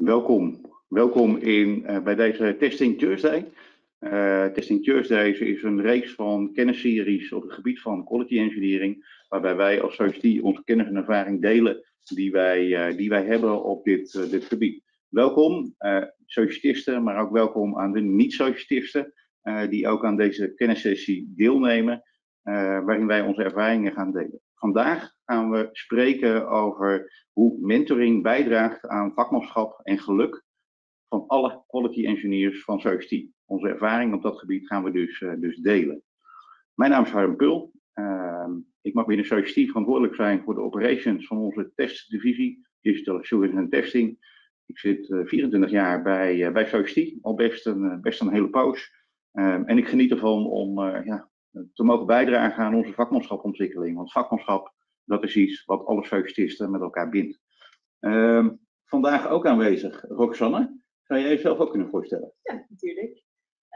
Welkom. Welkom in, uh, bij deze Testing Thursday. Uh, Testing Thursday is een reeks van kennisseries op het gebied van quality engineering, waarbij wij als society onze kennis en ervaring delen die wij, uh, die wij hebben op dit, dit gebied. Welkom, societisten, maar ook welkom aan de niet-societisten, die ook aan deze kennissessie deelnemen, waarin wij onze ervaringen gaan delen. Vandaag gaan we spreken over hoe mentoring bijdraagt aan vakmanschap en geluk van alle quality engineers van SOXT. Onze ervaring op dat gebied gaan we dus, uh, dus delen. Mijn naam is Harm Pul. Uh, ik mag binnen SOXT verantwoordelijk zijn voor de operations van onze testdivisie, Digital Assurance and Testing. Ik zit uh, 24 jaar bij, uh, bij al best een, best een hele poos. Ehm, en ik geniet ervan om ja, te mogen bijdragen aan onze vakmanschapontwikkeling. Want vakmanschap, dat is iets wat alle socialisten met elkaar bindt. Uh, vandaag ook aanwezig, Roxanne. Zou jij jezelf ook kunnen voorstellen? Ja, natuurlijk.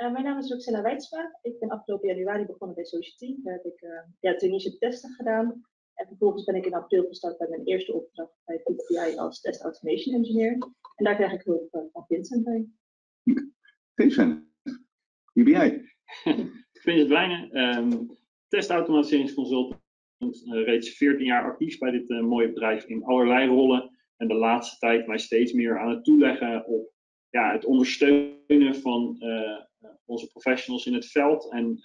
Uh, mijn naam is Roxanne Wijtsma. Ik ben afgelopen januari begonnen bij Society. Daar heb ik uh, ja, technische testen gedaan. En vervolgens ben ik in april gestart bij mijn eerste opdracht bij PTI als Test Automation Engineer. En daar krijg ik hulp uh, van Vincent bij. Vincent, wie ben jij? Vincent Wijnen, um, testautomatiseringsconsultant, uh, reeds 14 jaar actief bij dit uh, mooie bedrijf in allerlei rollen. En de laatste tijd mij steeds meer aan het toeleggen op ja, het ondersteunen van uh, onze professionals in het veld. En,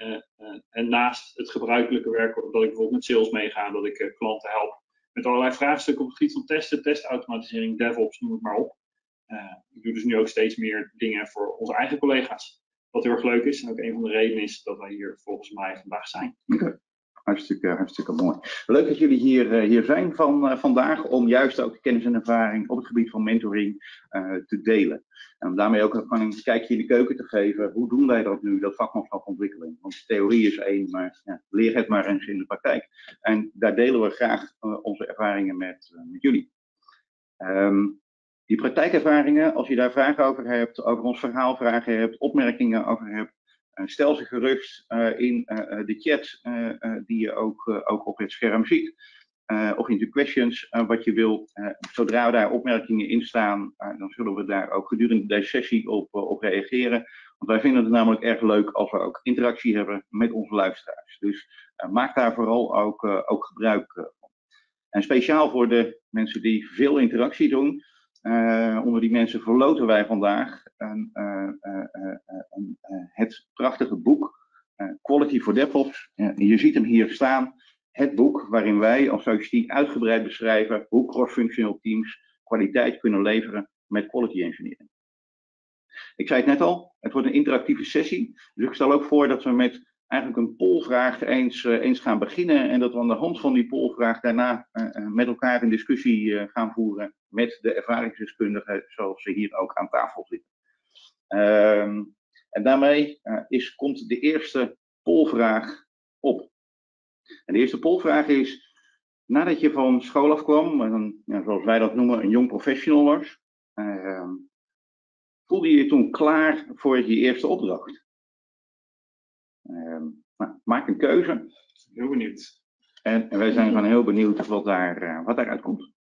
en naast het gebruikelijke werk, dat ik bijvoorbeeld met sales meega, dat ik klanten help met allerlei vraagstukken op het gebied van testen, testautomatisering, DevOps, noem het maar op. ik doe dus nu ook steeds meer dingen voor onze eigen collega's. Wat heel erg leuk is en ook een van de redenen is dat wij hier volgens mij vandaag zijn. Okay. Hartstikke, hartstikke mooi. Leuk dat jullie hier, uh, hier zijn van, uh, vandaag om juist ook kennis en ervaring op het gebied van mentoring uh, te delen. En om daarmee ook een kijkje in de keuken te geven. Hoe doen wij dat nu, dat vakmanschapontwikkeling? Want theorie is één, maar ja, leer het maar eens in de praktijk. En daar delen we graag onze ervaringen met, met jullie. Um, die praktijkervaringen, als je daar vragen over hebt, over ons verhaal vragen hebt, opmerkingen over hebt, uh, stel ze gerust uh, in uh, de chat die je ook, ook op het scherm ziet. of in de questions, wat je wil. zodra daar opmerkingen in staan, dan zullen we daar ook gedurende deze sessie op, op reageren. Want wij vinden het namelijk erg leuk als we ook interactie hebben met onze luisteraars. Dus maak daar vooral ook, ook gebruik van. En speciaal voor de mensen die veel interactie doen, uh, onder die mensen verloten wij vandaag een, uh, uh, het prachtige boek Quality for DevOps. je ziet hem hier staan. Het boek waarin wij als sociëteit uitgebreid beschrijven hoe cross-functional teams kwaliteit kunnen leveren met quality engineering. Ik zei het net al, het wordt een interactieve sessie. Dus ik stel ook voor dat we met eigenlijk een polvraag eens, uh, eens gaan beginnen en dat we aan de hand van die polvraag daarna uh, met elkaar een discussie gaan voeren met de ervaringsdeskundigen zoals ze hier ook aan tafel zitten. Ehm, en daarmee is, komt de eerste polvraag op. En de eerste polvraag is, nadat je van school afkwam, een, ja, zoals wij dat noemen, een jong professional was, ehm, voelde je je toen klaar voor je eerste opdracht? Maak een keuze. Heel benieuwd. En, en wij zijn van heel benieuwd wat, daar, uh, wat daaruit komt.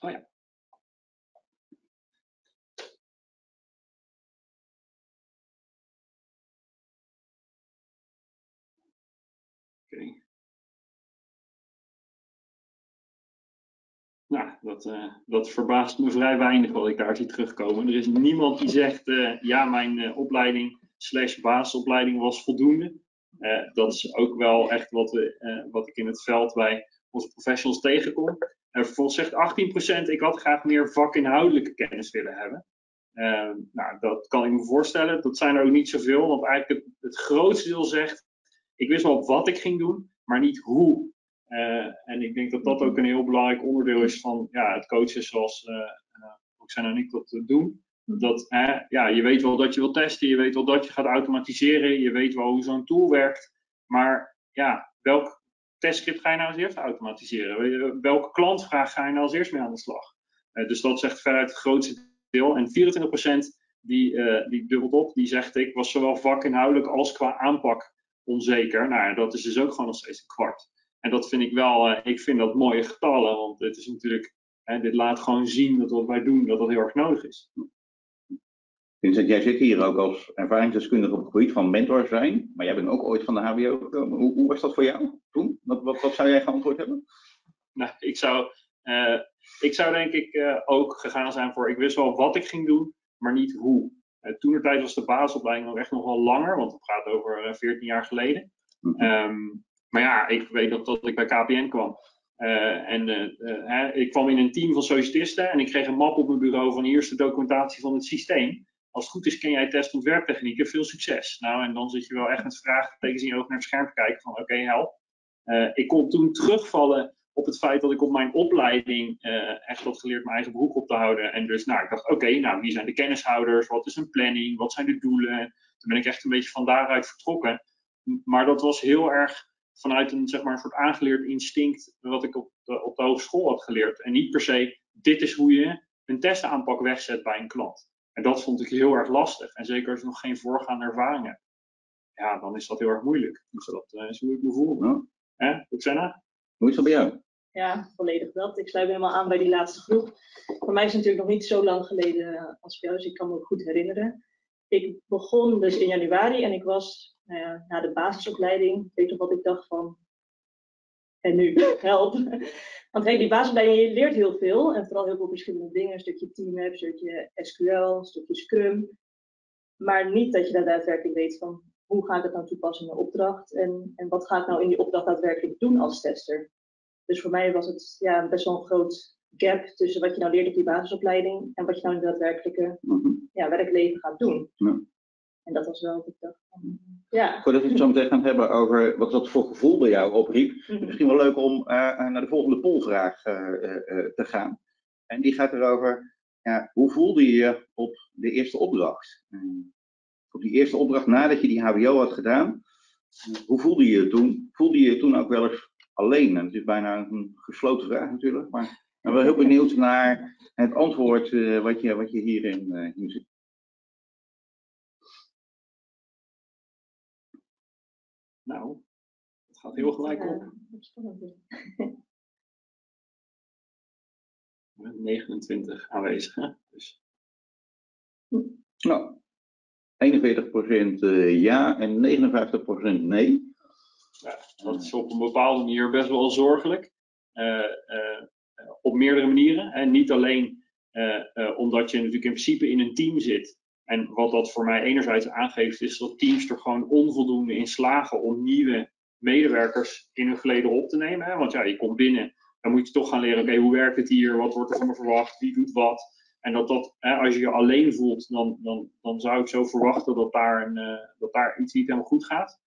Oh ja. Nou, dat, uh, dat verbaast me vrij weinig wat ik daar zie terugkomen. Er is niemand die zegt, uh, ja, mijn uh, opleiding slash basisopleiding was voldoende. dat is ook wel echt wat, we, wat ik in het veld bij onze professionals tegenkom. En vervolgens zegt 18%, ik had graag meer vakinhoudelijke kennis willen hebben. nou, dat kan ik me voorstellen. Dat zijn er ook niet zoveel, want eigenlijk het, het grootste deel zegt, ik wist wel wat ik ging doen, maar niet hoe en ik denk dat dat ook een heel belangrijk onderdeel is van ja, het coachen zoals uh, Roxanne en ik dat doen. Dat ja, je weet wel dat je wilt testen, je weet wel dat je gaat automatiseren, je weet wel hoe zo'n tool werkt. Maar ja, welk testscript ga je nou als eerste automatiseren? Welke klantvraag ga je nou als eerst mee aan de slag? Uh, dus dat echt veruit het grootste deel. En die, uh, die dubbelt op, die zegt ik was zowel vakinhoudelijk als qua aanpak onzeker. Nou, dat is dus ook gewoon nog steeds een kwart. En dat vind ik wel, uh, ik vind dat mooie getallen, want het is natuurlijk, hè, dit laat gewoon zien dat wat wij doen, dat dat heel erg nodig is. Vincent, jij zit hier ook als ervaringsdeskundige op het gebied van mentor zijn, maar jij bent ook ooit van de HBO gekomen. Hoe, hoe was dat voor jou toen? Wat, wat, wat zou jij geantwoord hebben? Nou, ik zou, uh, ik zou denk ik uh, ook gegaan zijn voor, ik wist wel wat ik ging doen, maar niet hoe. Uh, toen de tijd was de basisopleiding nog echt nog wel langer, want het gaat over 14 jaar geleden. Mm -hmm. um, maar ja, ik weet dat ik bij KPN kwam. en hè, ik kwam in een team van societisten en ik kreeg een map op mijn bureau van hier is de documentatie van het systeem als het goed is ken jij testontwerptechnieken, veel succes. Nou, en dan zit je wel echt met vraagtekens in je ogen naar het scherm te kijken van oké, help. Ik kon toen terugvallen op het feit dat ik op mijn opleiding echt had geleerd mijn eigen broek op te houden. En dus, nou, ik dacht, oké, nou, wie zijn de kennishouders? Wat is een planning? Wat zijn de doelen? Toen ben ik echt een beetje van daaruit vertrokken. Maar dat was heel erg vanuit een, zeg maar, een soort aangeleerd instinct wat ik op de, op de hogeschool had geleerd. En niet per se, dit is hoe je een testaanpak wegzet bij een klant. En dat vond ik heel erg lastig. En zeker als je nog geen voorgaande ervaring hebt. Ja, dan is dat heel erg moeilijk. Dus dat uh, is hoe ik me voel. Ja. Hè, Roxana? Hoe is dat bij jou? Ja, volledig dat. Ik sluit me helemaal aan bij die laatste groep. Voor mij is het natuurlijk nog niet zo lang geleden als voor jou, dus ik kan me ook goed herinneren. Ik begon dus in januari en ik was uh, na de basisopleiding, weet je wat ik dacht van, en nu, help. Want hey, die basisopleiding, je leert heel veel en vooral heel veel verschillende dingen. Een stukje teamap, een stukje SQL, een stukje Scrum. Maar niet dat je daar daadwerkelijk weet van hoe ga ik het nou toepassen in een opdracht en, en wat ga ik nou in die opdracht daadwerkelijk doen als tester. Dus voor mij was het ja, best wel een groot gap tussen wat je nou leert op die basisopleiding en wat je nou in het daadwerkelijke ja, werkleven gaat doen. Ja. En dat was wel wat ik dacht van, ja. Voordat we het zo meteen gaan hebben over wat dat voor gevoel bij jou opriep, mm -hmm. misschien wel leuk om uh, naar de volgende polvraag uh, uh, te gaan. En die gaat erover, ja, hoe voelde je je op de eerste opdracht? op die eerste opdracht nadat je die HBO had gedaan, hoe voelde je je toen? Voelde je je toen ook wel eens alleen? En het is bijna een gesloten vraag natuurlijk, maar ben wel heel benieuwd naar het antwoord wat, je, wat je hierin hier ziet. Nou, het gaat heel gelijk op. Met 29 aanwezigen. Dus. Nou, 41% ja en 59% nee. Ja, dat is op een bepaalde manier best wel zorgelijk. Uh, uh, op meerdere manieren. En niet alleen uh, omdat je natuurlijk in principe in een team zit en wat dat voor mij enerzijds aangeeft, is dat teams er gewoon onvoldoende in slagen om nieuwe medewerkers in hun geleden op te nemen. Hè? Want ja, je komt binnen, dan moet je toch gaan leren, oké, hoe werkt het hier? Wat wordt er van me verwacht? Wie doet wat? En dat dat, hè, als je je alleen voelt, dan, dan, dan zou ik zo verwachten dat daar, een, uh, dat daar iets niet helemaal goed gaat.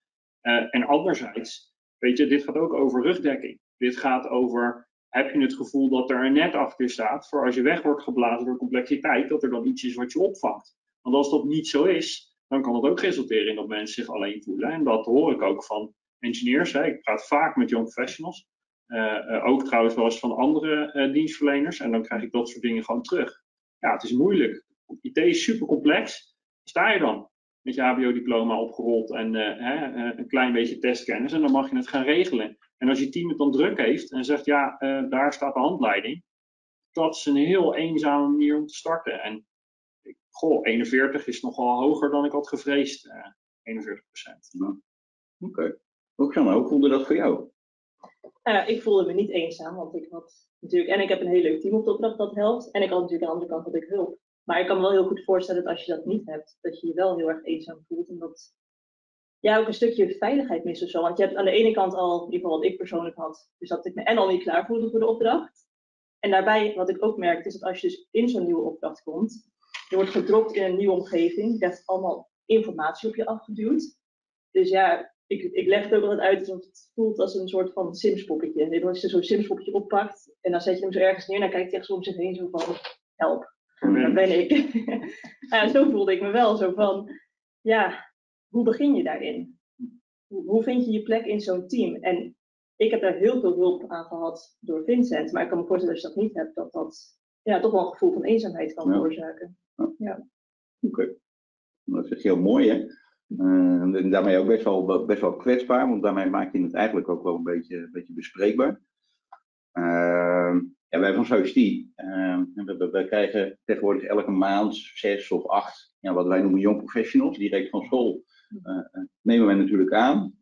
En anderzijds, weet je, dit gaat ook over rugdekking. Dit gaat over, heb je het gevoel dat er een net achter staat voor als je weg wordt geblazen door complexiteit, dat er dan iets is wat je opvangt. Want als dat niet zo is, dan kan het ook resulteren in dat mensen zich alleen voelen. En dat hoor ik ook van engineers. Hè. Ik praat vaak met young professionals. Uh, uh, ook trouwens wel eens van andere uh, dienstverleners. En dan krijg ik dat soort dingen gewoon terug. Ja, het is moeilijk. IT is super complex. Sta je dan met je HBO-diploma opgerold en een klein beetje testkennis. En dan mag je het gaan regelen. En als je team het dan druk heeft en zegt, ja, daar staat de handleiding. Dat is een heel eenzame manier om te starten. En goh, 41 is nogal hoger dan ik had gevreesd. Uh, 41 procent. Ja. Oké. Okay. Roxanne, hoe voelde dat voor jou? Uh, ik voelde me niet eenzaam, want ik had natuurlijk, en ik heb een heel leuk team op de opdracht dat helpt. En ik had natuurlijk aan de andere kant dat ik hulp. Maar ik kan me wel heel goed voorstellen dat als je dat niet hebt, dat je je wel heel erg eenzaam voelt. En dat ja, ook een stukje veiligheid mist of zo. Want je hebt aan de ene kant al, in ieder geval wat ik persoonlijk had, dus dat ik me en al niet klaar voelde voor de opdracht. En daarbij, wat ik ook merkte, is dat als je dus in zo'n nieuwe opdracht komt, je wordt gedropt in een nieuwe omgeving. Je krijgt allemaal informatie op je afgeduwd. Dus ja, ik, ik leg het ook altijd uit alsof het voelt als een soort van Sims-poppetje. Als je zo'n Sims-poppetje oppakt en dan zet je hem zo ergens neer, dan kijkt hij echt zo om zich heen zo van, help, daar ben ik. ja, zo voelde ik me wel, zo van, ja, hoe begin je daarin? Hoe, vind je je plek in zo'n team? En ik heb daar heel veel hulp aan gehad door Vincent, maar ik kan me voorstellen dat als je dat niet hebt, dat dat ja, toch wel een gevoel van eenzaamheid kan veroorzaken. Ja. Oké. Dat is heel mooi, hè? Uh, en daarmee ook best wel, best wel kwetsbaar, want daarmee maak je het eigenlijk ook wel een beetje, een beetje bespreekbaar. Uh, ja, wij van Society, uh, we, we, krijgen tegenwoordig elke maand zes of acht, ja, wat wij noemen young professionals, direct van school, nemen wij natuurlijk aan.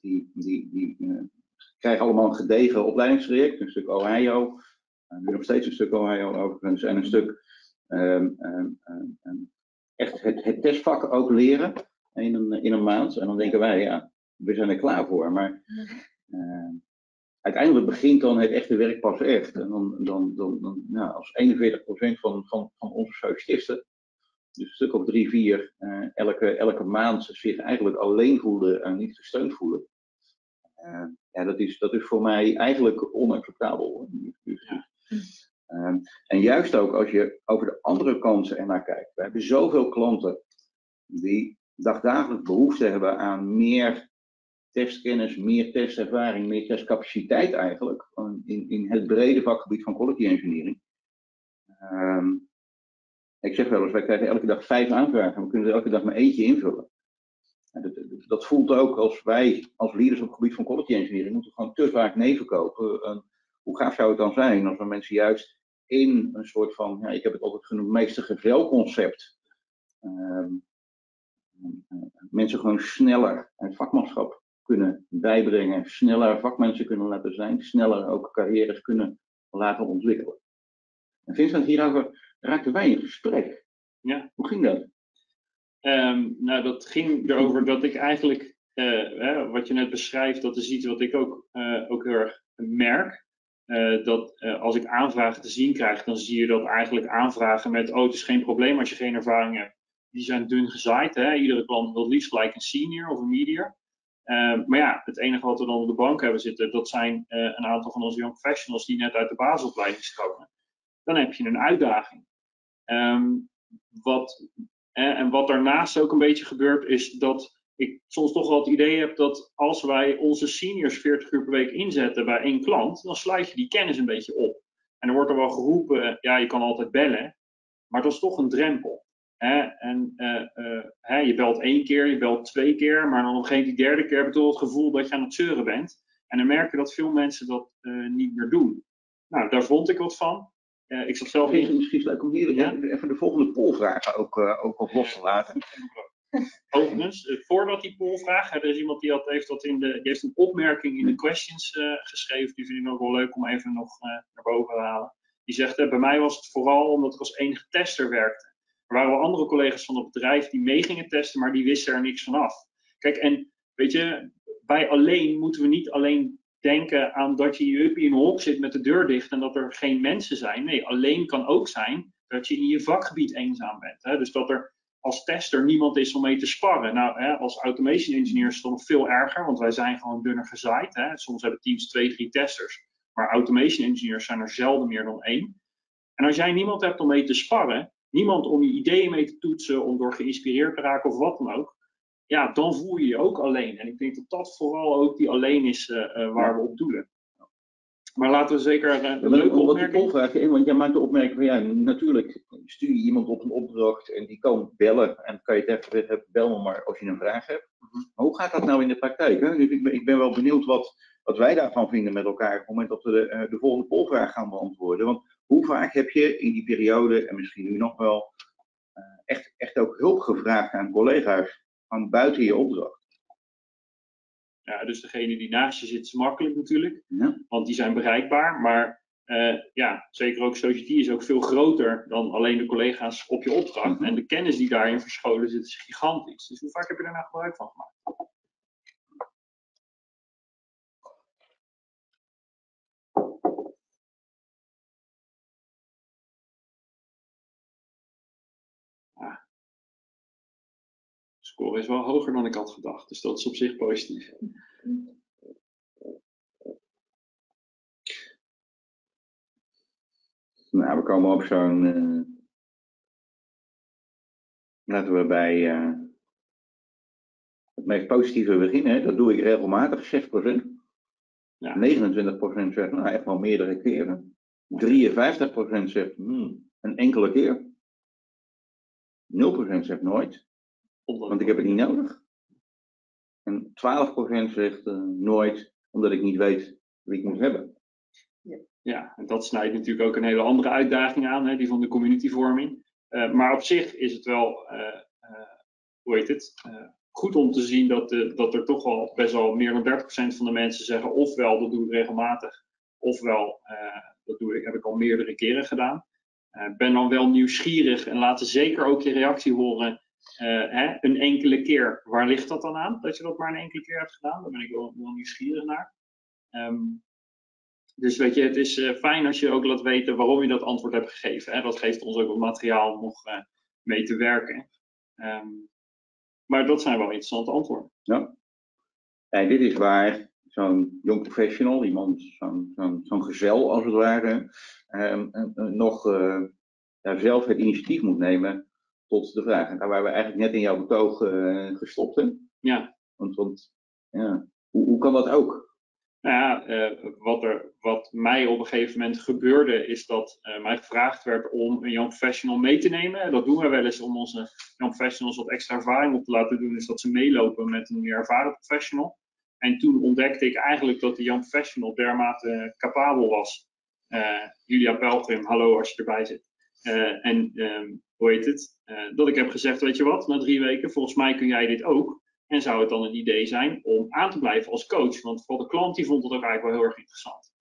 Die, die, die krijgen allemaal een gedegen opleidingstraject, een stuk Ohio, nu nog steeds een stuk Ohio overigens, en een stuk um, um, echt het, het testvak ook leren in een, in een maand. En dan denken wij, ja, we zijn er klaar voor. Maar uh, uiteindelijk begint dan het echte werk pas echt. En dan, dan, dan, dan ja, als 41% van, van, van onze socialisten, dus een stuk of drie, vier, uh, elke, elke maand zich eigenlijk alleen voelen en niet gesteund voelen. Uh, ja, dat is, dat is voor mij eigenlijk onacceptabel. Dus, um, en juist ook als je over de andere kanten ernaar kijkt. We hebben zoveel klanten die dagdagelijks behoefte hebben aan meer testkennis, meer testervaring, meer testcapaciteit eigenlijk. In, in het brede vakgebied van quality engineering. Um, ik zeg wel eens, wij krijgen elke dag vijf aanvragen. We kunnen er elke dag maar eentje invullen. Dat, dat, voelt ook als wij, als leaders op het gebied van quality engineering, moeten gewoon te vaak nee verkopen. hoe gaaf zou het dan zijn als we mensen juist in een soort van, ja, ik heb het altijd genoemd, meester-gevel-concept. Um, mensen gewoon sneller het vakmanschap kunnen bijbrengen, sneller vakmensen kunnen laten zijn, sneller ook carrières kunnen laten ontwikkelen. En Vincent, hierover raakten wij in gesprek. Ja. Hoe ging dat? Um, nou, dat ging erover dat ik eigenlijk, uh, hè, wat je net beschrijft, dat is iets wat ik ook, uh, ook heel erg merk. Uh, dat als ik aanvragen te zien krijg, dan zie je dat eigenlijk aanvragen met, oh, het is geen probleem als je geen ervaring hebt die zijn dun gezaaid. Hè? Iedere klant wil liefst gelijk een senior of een medior. Uh, maar ja, het enige wat we dan op de bank hebben zitten, dat zijn een aantal van onze young professionals die net uit de basisopleiding stromen. Dan heb je een uitdaging. Um, wat, eh, en wat daarnaast ook een beetje gebeurt, is dat ik soms toch wel het idee heb dat als wij onze seniors 40 uur per week inzetten bij één klant, dan sluit je die kennis een beetje op. En er wordt er wel geroepen, ja, je kan altijd bellen, maar dat is toch een drempel. Hè? En uh, hè, je belt één keer, je belt twee keer, maar dan op een die derde keer heb je toch het gevoel dat je aan het zeuren bent. En dan merk je dat veel mensen dat niet meer doen. Nou, daar vond ik wat van. Ik zat zelf in... Misschien leuk om hier ja? even de volgende polvragen ook, ook op los te laten. Overigens, voordat die polvraag, er is iemand die, had, heeft, dat in de, die heeft een opmerking in de questions geschreven, die vind ik nog wel leuk om even nog naar boven te halen. Die zegt, bij mij was het vooral omdat ik als enige tester werkte. Er waren wel andere collega's van het bedrijf die mee gingen testen, maar die wisten er niks van af. Kijk, en weet je, bij alleen moeten we niet alleen denken aan dat je in een hok zit met de deur dicht en dat er geen mensen zijn. Nee, alleen kan ook zijn dat je in je vakgebied eenzaam bent. Hè? Dus dat er als tester niemand is om mee te sparren. Nou, hè, als automation engineer is het nog veel erger, want wij zijn gewoon dunner gezaaid. Hè? Soms hebben teams twee, drie testers, maar automation engineers zijn er zelden meer dan één. En als jij niemand hebt om mee te sparren, niemand om je ideeën mee te toetsen, om door geïnspireerd te raken of wat dan ook, ja, dan voel je je ook alleen. En ik denk dat dat vooral ook die alleen is uh, uh, waar we op doelen. Maar laten we zeker uh, een leuke opmerking... Wat in, want jij maakt de opmerking van, ja, natuurlijk stuur je iemand op een opdracht en die kan bellen en kan je het even, bellen maar als je een vraag hebt. -hmm. Maar hoe gaat dat nou in de praktijk? Hè? Dus ik, ben, ik ben wel benieuwd wat, wat wij daarvan vinden met elkaar op het moment dat we de, de volgende polvraag gaan beantwoorden. Want hoe vaak heb je in die periode, en misschien nu nog wel, echt, echt ook hulp gevraagd aan collega's van buiten je opdracht? Ja, dus degene die naast je zit is makkelijk natuurlijk, ja. want die zijn bereikbaar. Maar uh, ja, zeker ook Society is ook veel groter dan alleen de collega's op je opdracht. Mm -hmm. En de kennis die daarin verscholen zit is gigantisch. Dus hoe vaak heb je daar nou gebruik van gemaakt? Score is wel hoger dan ik had gedacht. Dus dat is op zich positief. Nou, we komen op zo'n. Uh, laten we bij uh, het meest positieve beginnen. Dat doe ik regelmatig, 6%. Ja. 29% zegt, nou echt wel meerdere keren. 53% zegt, hmm, een enkele keer. 0% zegt nooit, want ik heb het niet nodig. En 12% zegt eh, nooit, omdat ik niet weet wie ik moet hebben. Ja, en dat snijdt natuurlijk ook een hele andere uitdaging aan, hè, die van de communityvorming. Eh, maar op zich is het wel, eh, hoe heet het, goed om te zien dat, de, dat er toch wel best wel meer dan 30% van de mensen zeggen ofwel dat doe ik regelmatig, ofwel dat doe ik, heb ik al meerdere keren gedaan. Ben dan wel nieuwsgierig en laat zeker ook je reactie horen. Eh, hè, een enkele keer, waar ligt dat dan aan? Dat je dat maar een enkele keer hebt gedaan? Daar ben ik wel, wel nieuwsgierig naar. Ehm, dus weet je, het is eh, fijn als je ook laat weten waarom je dat antwoord hebt gegeven. Hè? Dat geeft ons ook wat materiaal om nog eh, mee te werken. Ehm, maar dat zijn wel interessante antwoorden. En dit is waar zo'n jong professional, iemand, zo'n zo'n zo'n gezel als het ware, ehm, eh, eh, nog ja, zelf het initiatief moet nemen tot de vraag. En daar waar we eigenlijk net in jouw betoog eh, gestopt. Ja. Want, want ja, hoe, hoe kan dat ook? Nou ja, eh, wat, er, wat mij op een gegeven moment gebeurde, is dat eh, mij gevraagd werd om een young professional mee te nemen. Dat doen we wel eens om onze young professionals wat extra ervaring op te laten doen, is dat ze meelopen met een meer ervaren professional. En toen ontdekte ik eigenlijk dat de young professional dermate capabel was. Julia Pelgrim, hallo als je erbij zit. En ehm, hoe heet het? Eh, dat ik heb gezegd, weet je wat, na drie weken, volgens mij kun jij dit ook. En zou het dan een idee zijn om aan te blijven als coach? Want voor de klant die vond het ook eigenlijk wel heel erg interessant.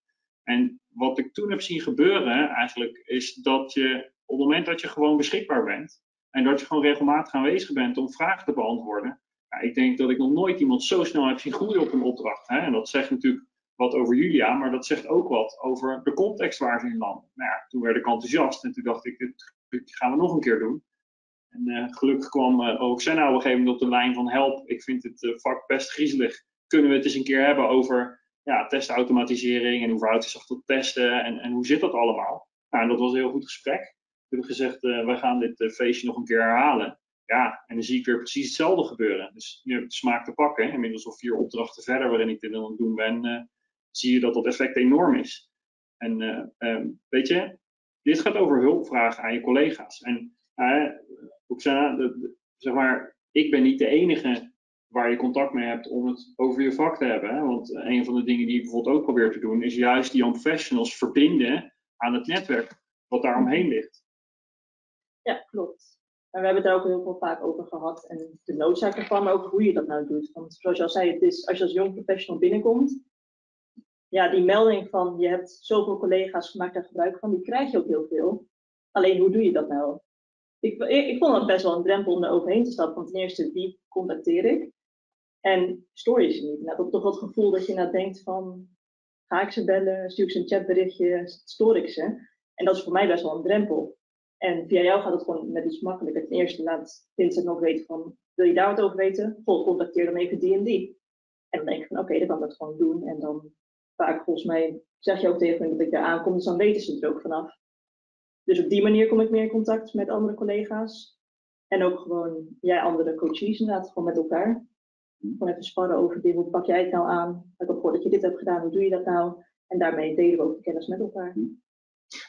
En wat ik toen heb zien gebeuren eigenlijk, is dat je op het moment dat je gewoon beschikbaar bent en dat je gewoon regelmatig aanwezig bent om vragen te beantwoorden. Ja, ik denk dat ik nog nooit iemand zo snel heb zien groeien op een opdracht. Hè? En dat zegt natuurlijk wat over Julia, maar dat zegt ook wat over de context waar ze in landen. Nou ja, toen werd ik enthousiast en toen dacht ik, dit gaan we nog een keer doen. En uh, gelukkig kwam uh, ook op een gegeven moment op de lijn van help, ik vind het uh, vak best griezelig. Kunnen we het eens een keer hebben over ja, testautomatisering en hoe verhoudt het zich tot testen en, en hoe zit dat allemaal? Nou, en dat was een heel goed gesprek. We hebben gezegd, wij gaan dit feestje nog een keer herhalen. Ja, en dan zie ik weer precies hetzelfde gebeuren. Dus nu heb ik de smaak te pakken. Inmiddels al vier opdrachten verder waarin ik dit aan het doen ben, zie je dat dat effect enorm is. En um, weet je, dit gaat over hulpvragen aan je collega's. En Oksana, zeg maar, ik ben niet de enige waar je contact mee hebt om het over je vak te hebben. Hè? Want een van de dingen die ik bijvoorbeeld ook probeer te doen, is juist die professionals verbinden aan het netwerk wat daar omheen ligt. Ja, klopt. En we hebben het daar ook heel veel vaak over gehad. En de noodzaak ervan, maar ook hoe je dat nou doet. Want zoals je al zei, het is, als je als young professional binnenkomt, ja, die melding van je hebt zoveel collega's gemaakt daar gebruik van, die krijg je ook heel veel. Alleen hoe doe je dat nou? Ik, ik, vond het best wel een drempel om er overheen te stappen. Want ten eerste, wie contacteer ik? En stoor je ze niet? Nou, dat toch dat gevoel dat je nou denkt van, ga ik ze bellen, stuur ik ze een chatberichtje, stoor ik ze? En dat is voor mij best wel een drempel. En via jou gaat het gewoon net iets makkelijker. Ten eerste laat Vincent nog weten van, wil je daar wat over weten? Goh, contacteer dan even die en die. En dan denk ik van, oké, dan kan ik dat gewoon doen. En dan vaak volgens mij zeg je ook tegen me dat ik daar aankom, dus dan weten ze er ook vanaf. Dus op die manier kom ik meer in contact met andere collega's. En ook gewoon, jij andere coaches inderdaad, gewoon met elkaar. Gewoon even sparren over dit, hoe pak jij het nou aan? Ik heb gehoord dat je dit hebt gedaan, hoe doe je dat nou? En daarmee delen we ook de kennis met elkaar.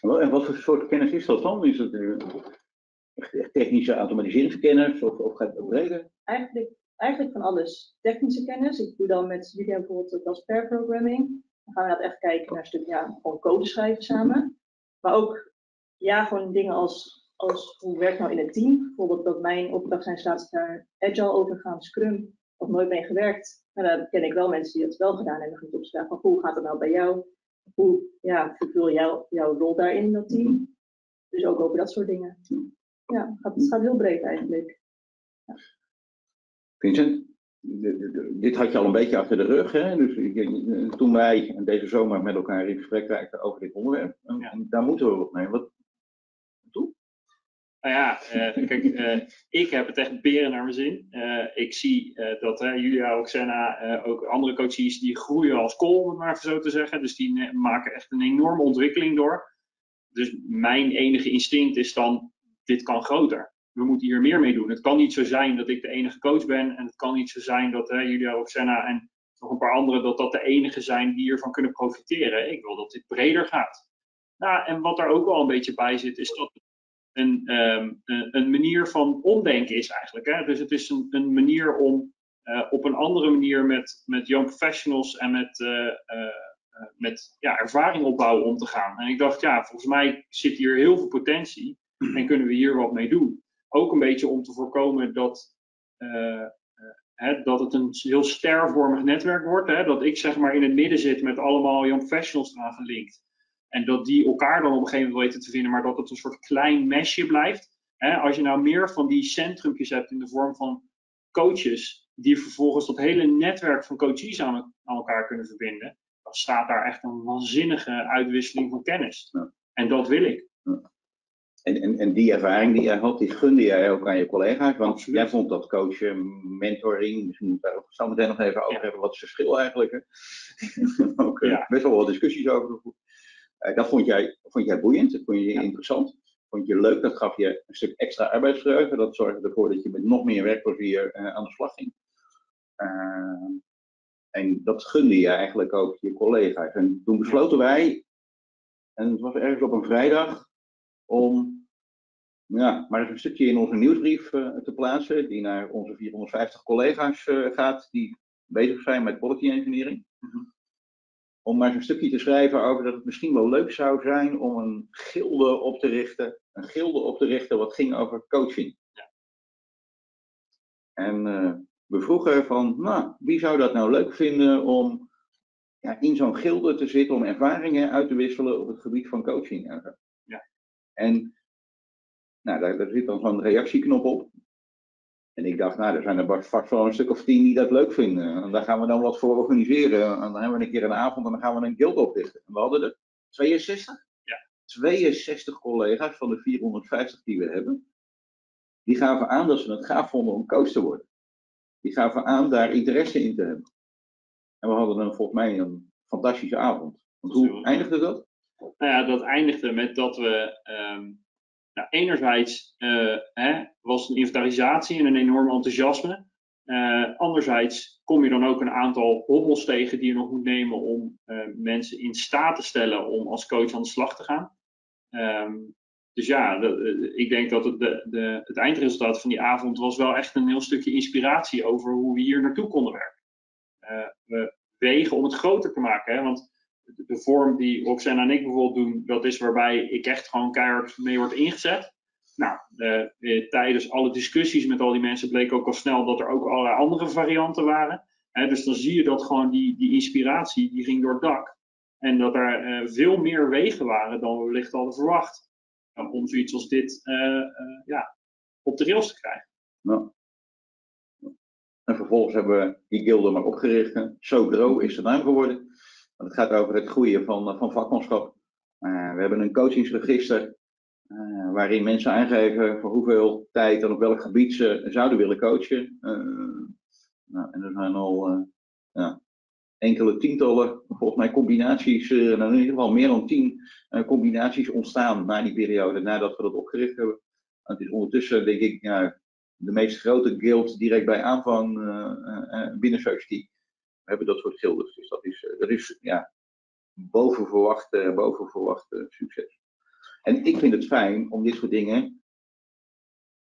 En wat voor soort kennis is dat dan? Is het echt technische automatiseringskennis of, of gaat het breder? Eigenlijk, eigenlijk van alles. Technische kennis, ik doe dan met Julia bijvoorbeeld als pair programming. Dan gaan we dat echt kijken naar een stuk, ja, gewoon code schrijven samen. Maar ook ja, gewoon dingen als, als hoe werkt nou in een team. Bijvoorbeeld dat mijn opdracht zijn staat daar agile overgaan, scrum, of nooit mee gewerkt. En dan ken ik wel mensen die dat wel gedaan hebben. Dan ga ik opvragen van hoe gaat het nou bij jou? Hoe ja, vervul jouw jouw rol daarin in dat team? Dus ook over dat soort dingen. Ja, het gaat, het gaat heel breed eigenlijk. Ja. Vincent, dit had je al een beetje achter de rug. Hè? Dus toen wij deze zomer met elkaar in gesprek raakten over dit onderwerp, ja. en daar moeten we wat mee. Wat? Nou ja, uh, kijk, uh, ik heb het echt beren naar mijn zin. Uh, ik zie dat Julia, Oksana, ook andere coaches, die groeien als kool, om het maar zo te zeggen. Dus die maken echt een enorme ontwikkeling door. Dus mijn enige instinct is dan, dit kan groter we moeten hier meer mee doen. Het kan niet zo zijn dat ik de enige coach ben. En het kan niet zo zijn dat Julia Roxana en nog een paar anderen, dat dat de enige zijn die hiervan kunnen profiteren. Ik wil dat dit breder gaat. Nou, en wat er ook wel een beetje bij zit, is dat een, ehm, een, een, manier van omdenken is eigenlijk. Hè? Dus het is een, een manier om op een andere manier met, met young professionals en met, met ja, ervaring opbouwen om te gaan. En ik dacht, ja, volgens mij zit hier heel veel potentie en kunnen we hier wat mee doen. Ook een beetje om te voorkomen dat Hè, dat het een heel stervormig netwerk wordt. Hè, dat ik zeg maar in het midden zit met allemaal young professionals eraan gelinkt. En dat die elkaar dan op een gegeven moment weten te vinden, maar dat het een soort klein mesje blijft. Hè, als je nou meer van die centrumpjes hebt in de vorm van coaches, die vervolgens dat hele netwerk van coaches aan, aan elkaar kunnen verbinden, dan staat daar echt een waanzinnige uitwisseling van kennis. Ja. En dat wil ik. Ja. En, en, en die ervaring die jij had, die gunde jij ook aan je collega's. Want jij vond dat coachen, mentoring, misschien moeten we daar zo meteen nog even over hebben. Wat is het verschil eigenlijk? Hè? ook uh, best wel wat discussies over gevoerd. Dat vond jij, vond jij boeiend, dat vond je interessant. Vond je leuk, dat gaf je een stuk extra arbeidsvreugde. Dat zorgde ervoor dat je met nog meer werkplezier uh, aan de slag ging. en dat gunde je eigenlijk ook je collega's. En toen besloten wij, en het was ergens op een vrijdag, om ja, maar een stukje in onze nieuwsbrief uh, te plaatsen, die naar onze 450 collega's uh, gaat, die bezig zijn met quality engineering. Mm Om maar een stukje te schrijven over dat het misschien wel leuk zou zijn om een gilde op te richten, een gilde op te richten wat ging over coaching. Ja. En uh, we vroegen van, nou, wie zou dat nou leuk vinden om ja, in zo'n gilde te zitten, om ervaringen uit te wisselen op het gebied van coaching. Ja. En nou, daar, daar zit dan zo'n reactieknop op. En ik dacht, nou, er zijn er vast wel een stuk of tien die dat leuk vinden. En daar gaan we dan wat voor organiseren. En dan hebben we een keer een avond en dan gaan we een guild oprichten. En we hadden er 62? Ja. 62 collega's van de 450 die we hebben. Die gaven aan dat ze het gaaf vonden om coach te worden. Die gaven aan daar interesse in te hebben. En we hadden dan volgens mij een fantastische avond. Want hoe eindigde dat? Nou ja, dat eindigde met dat we ehm, nou, enerzijds uh, hè, was een inventarisatie en een enorm enthousiasme. Uh, anderzijds kom je dan ook een aantal hobbels tegen die je nog moet nemen om uh, mensen in staat te stellen om als coach aan de slag te gaan. Um, dus ja, ik denk dat het, de, de, het eindresultaat van die avond was wel echt een heel stukje inspiratie over hoe we hier naartoe konden werken. we wegen om het groter te maken, hè, want de vorm die Roxanne en ik bijvoorbeeld doen, dat is waarbij ik echt gewoon keihard mee word ingezet. Nou, eh, tijdens alle discussies met al die mensen bleek ook al snel dat er ook allerlei andere varianten waren. dus dan zie je dat gewoon die, die inspiratie, die ging door het dak. En dat er eh, veel meer wegen waren dan we wellicht hadden verwacht. om zoiets als dit eh, ja, op de rails te krijgen. Nou. En vervolgens hebben we die gilde maar opgericht. So Grow is de naam geworden. Want het gaat over het groeien van, eh, van vakmanschap. Uh, we hebben een coachingsregister uh, waarin mensen aangeven voor hoeveel tijd en op welk gebied ze zouden willen coachen. nou, en er zijn al ja, enkele tientallen, volgens mij combinaties, nou in ieder geval meer dan tien combinaties ontstaan na die periode, nadat we dat opgericht hebben. het is ondertussen, denk ik, de meest grote guild direct bij aanvang binnen Society hebben dat soort schilders. Dus dat is, eh, dat is ja, boven verwacht, boven verwacht succes. En ik vind het fijn om dit soort dingen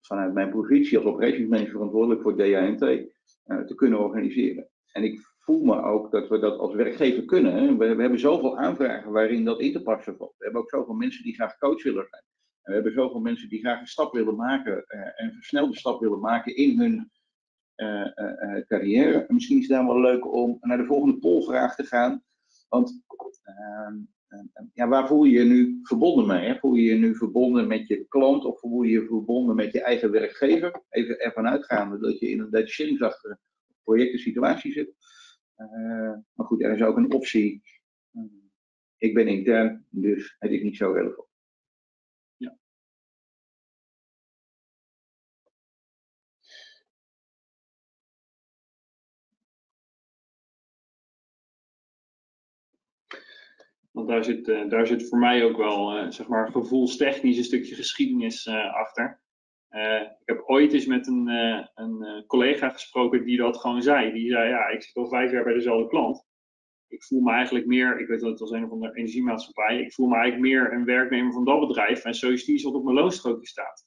vanuit mijn positie als operationsmanager verantwoordelijk voor DANT eh, te kunnen organiseren. En ik voel me ook dat we dat als werkgever kunnen. We, hebben zoveel aanvragen waarin dat in te passen valt. We hebben ook zoveel mensen die graag coach willen zijn. En we hebben zoveel mensen die graag een stap willen maken, uh, een versnelde stap willen maken in hun eh, eh, eh, carrière. misschien is het dan wel leuk om naar de volgende polvraag te gaan. Want ehm, ja, waar voel je je nu verbonden mee? Voel je je nu verbonden met je klant of voel je je verbonden met je eigen werkgever? Even ervan uitgaande dat je in een detacheringsachtige projecten situatie zit. maar goed, er is ook een optie. ik ben intern, dus het is niet zo relevant. Want daar zit, uh, daar zit voor mij ook wel, uh, zeg maar, gevoelstechnisch een stukje geschiedenis uh, achter. ik heb ooit eens met een, een collega gesproken die dat gewoon zei. Die zei, ja, ik zit al vijf jaar bij dezelfde klant. ik voel me eigenlijk meer, ik weet dat het als een of andere energiemaatschappij, ik voel me eigenlijk meer een werknemer van dat bedrijf en Society is wat op mijn loonstrookje staat.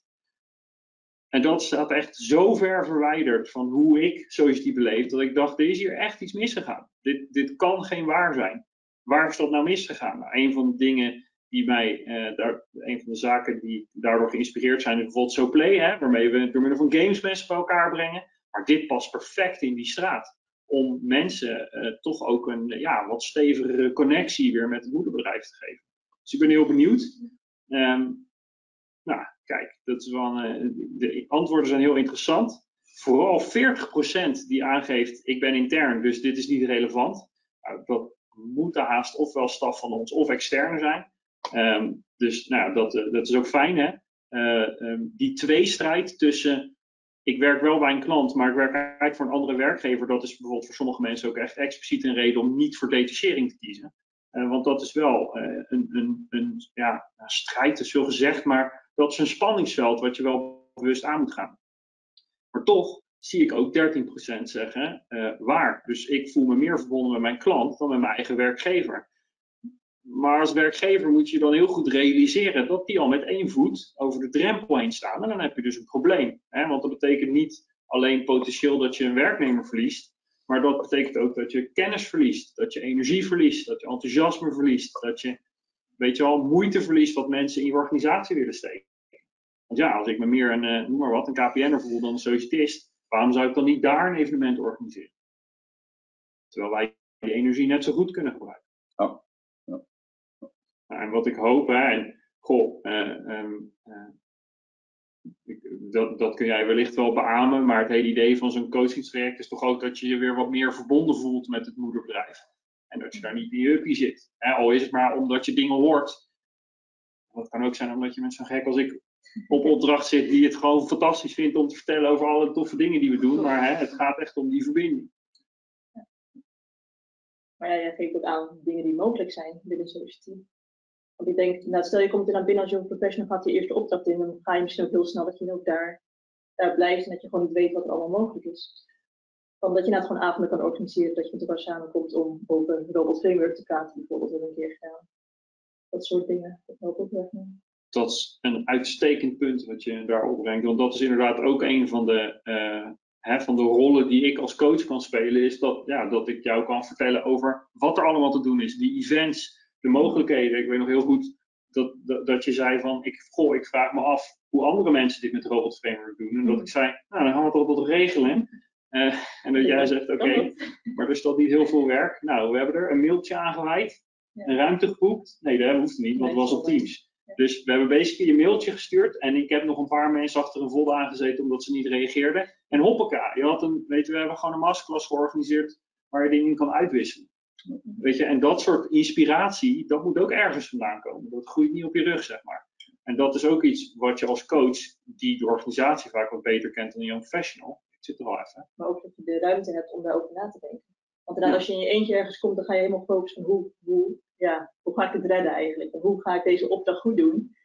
En dat staat echt zo ver verwijderd van hoe ik Society beleef, dat ik dacht, er is hier echt iets misgegaan. Dit, dit kan geen waar zijn. Waar is dat nou misgegaan? Nou, een van de dingen die mij, eh, daar, een van de zaken die daardoor geïnspireerd zijn, is bijvoorbeeld SoPlay, hè, waarmee we door middel van games mensen bij elkaar brengen. Maar dit past perfect in die straat. Om mensen eh, toch ook een ja, wat stevigere connectie weer met het moederbedrijf te geven. Dus ik ben heel benieuwd. Ehm, nou, kijk, dat is wel de antwoorden zijn heel interessant. Vooral 40% die aangeeft, ik ben intern, dus dit is niet relevant. Nou, dat moeten haast ofwel staf van ons of externe zijn. Ehm, dus nou, dat, eh, dat is ook fijn, hè? Uh, um, die tweestrijd tussen ik werk wel bij een klant, maar ik werk eigenlijk voor een andere werkgever. Dat is bijvoorbeeld voor sommige mensen ook echt expliciet een reden om niet voor detachering te kiezen. Uh, want dat is wel een, een, een ja, strijd, is veel gezegd, maar dat is een spanningsveld wat je wel bewust aan moet gaan. Maar toch zie ik ook 13% zeggen uh, waar. Dus ik voel me meer verbonden met mijn klant dan met mijn eigen werkgever. Maar als werkgever moet je dan heel goed realiseren dat die al met één voet over de drempel heen staan. En dan heb je dus een probleem. Hè? Want dat betekent niet alleen potentieel dat je een werknemer verliest. Maar dat betekent ook dat je kennis verliest, dat je energie verliest, dat je enthousiasme verliest, dat je, weet je wel, moeite verliest wat mensen in je organisatie willen steken. Want ja, als ik me meer een, uh, noem maar wat, een KPN'er voel dan een societist, waarom zou ik dan niet daar een evenement organiseren? Terwijl wij die energie net zo goed kunnen gebruiken. Oh. En wat ik hoop, hè, en goh, uh, um, uh, dat, dat kun jij wellicht wel beamen, maar het hele idee van zo'n coachingstraject is toch ook dat je je weer wat meer verbonden voelt met het moederbedrijf. En dat je daar niet in je uppie zit. Hè, al is het maar omdat je dingen hoort. Dat kan ook zijn omdat je met zo'n gek als ik op opdracht zit die het gewoon fantastisch vindt om te vertellen over alle toffe dingen die we doen. Maar hè, het gaat echt om die verbinding. Maar ja, jij geeft ook aan dingen die mogelijk zijn binnen team. Want ik denk, nou, stel je komt er dan binnen als je een professional gaat je eerste opdracht in, dan ga je misschien ook heel snel dat je ook daar, blijft en dat je gewoon niet weet wat er allemaal mogelijk is. Van dat je nou gewoon avonden kan organiseren, dat je met elkaar samenkomt om over een robot framework te praten, bijvoorbeeld, we een keer gedaan. Dat soort dingen, dat helpt ook weg. Dat is een uitstekend punt wat je daar opbrengt, want dat is inderdaad ook een van de, uh, hè, van de rollen die ik als coach kan spelen, is dat, ja, dat ik jou kan vertellen over wat er allemaal te doen is. Die events, de mogelijkheden. Ik weet nog heel goed dat, dat, dat je zei van, ik, goh, ik vraag me af hoe andere mensen dit met Robot Framework doen. En dat ik zei, nou, dan gaan we toch wat regelen. Uh, en dat jij zegt, oké, okay, maar er staat niet heel veel werk. Nou, we hebben er een mailtje aangeweid, een ruimte geboekt. Nee, dat hoeft niet, want het was op Teams. Dus we hebben basically een mailtje gestuurd en ik heb nog een paar mensen achter een folder aangezeten omdat ze niet reageerden. En hoppaka, je had een, weet je, we hebben gewoon een masterclass georganiseerd waar je dingen kan uitwisselen. Weet je, en dat soort inspiratie, dat moet ook ergens vandaan komen. Dat groeit niet op je rug, zeg maar. En dat is ook iets wat je als coach, die de organisatie vaak wat beter kent dan een young professional, ik zit er wel even. Maar ook dat je de ruimte hebt om daarover na te denken. Want ja. als je in je eentje ergens komt, dan ga je helemaal focussen van hoe, hoe, ja, hoe ga ik het redden eigenlijk? En hoe ga ik deze opdracht goed doen?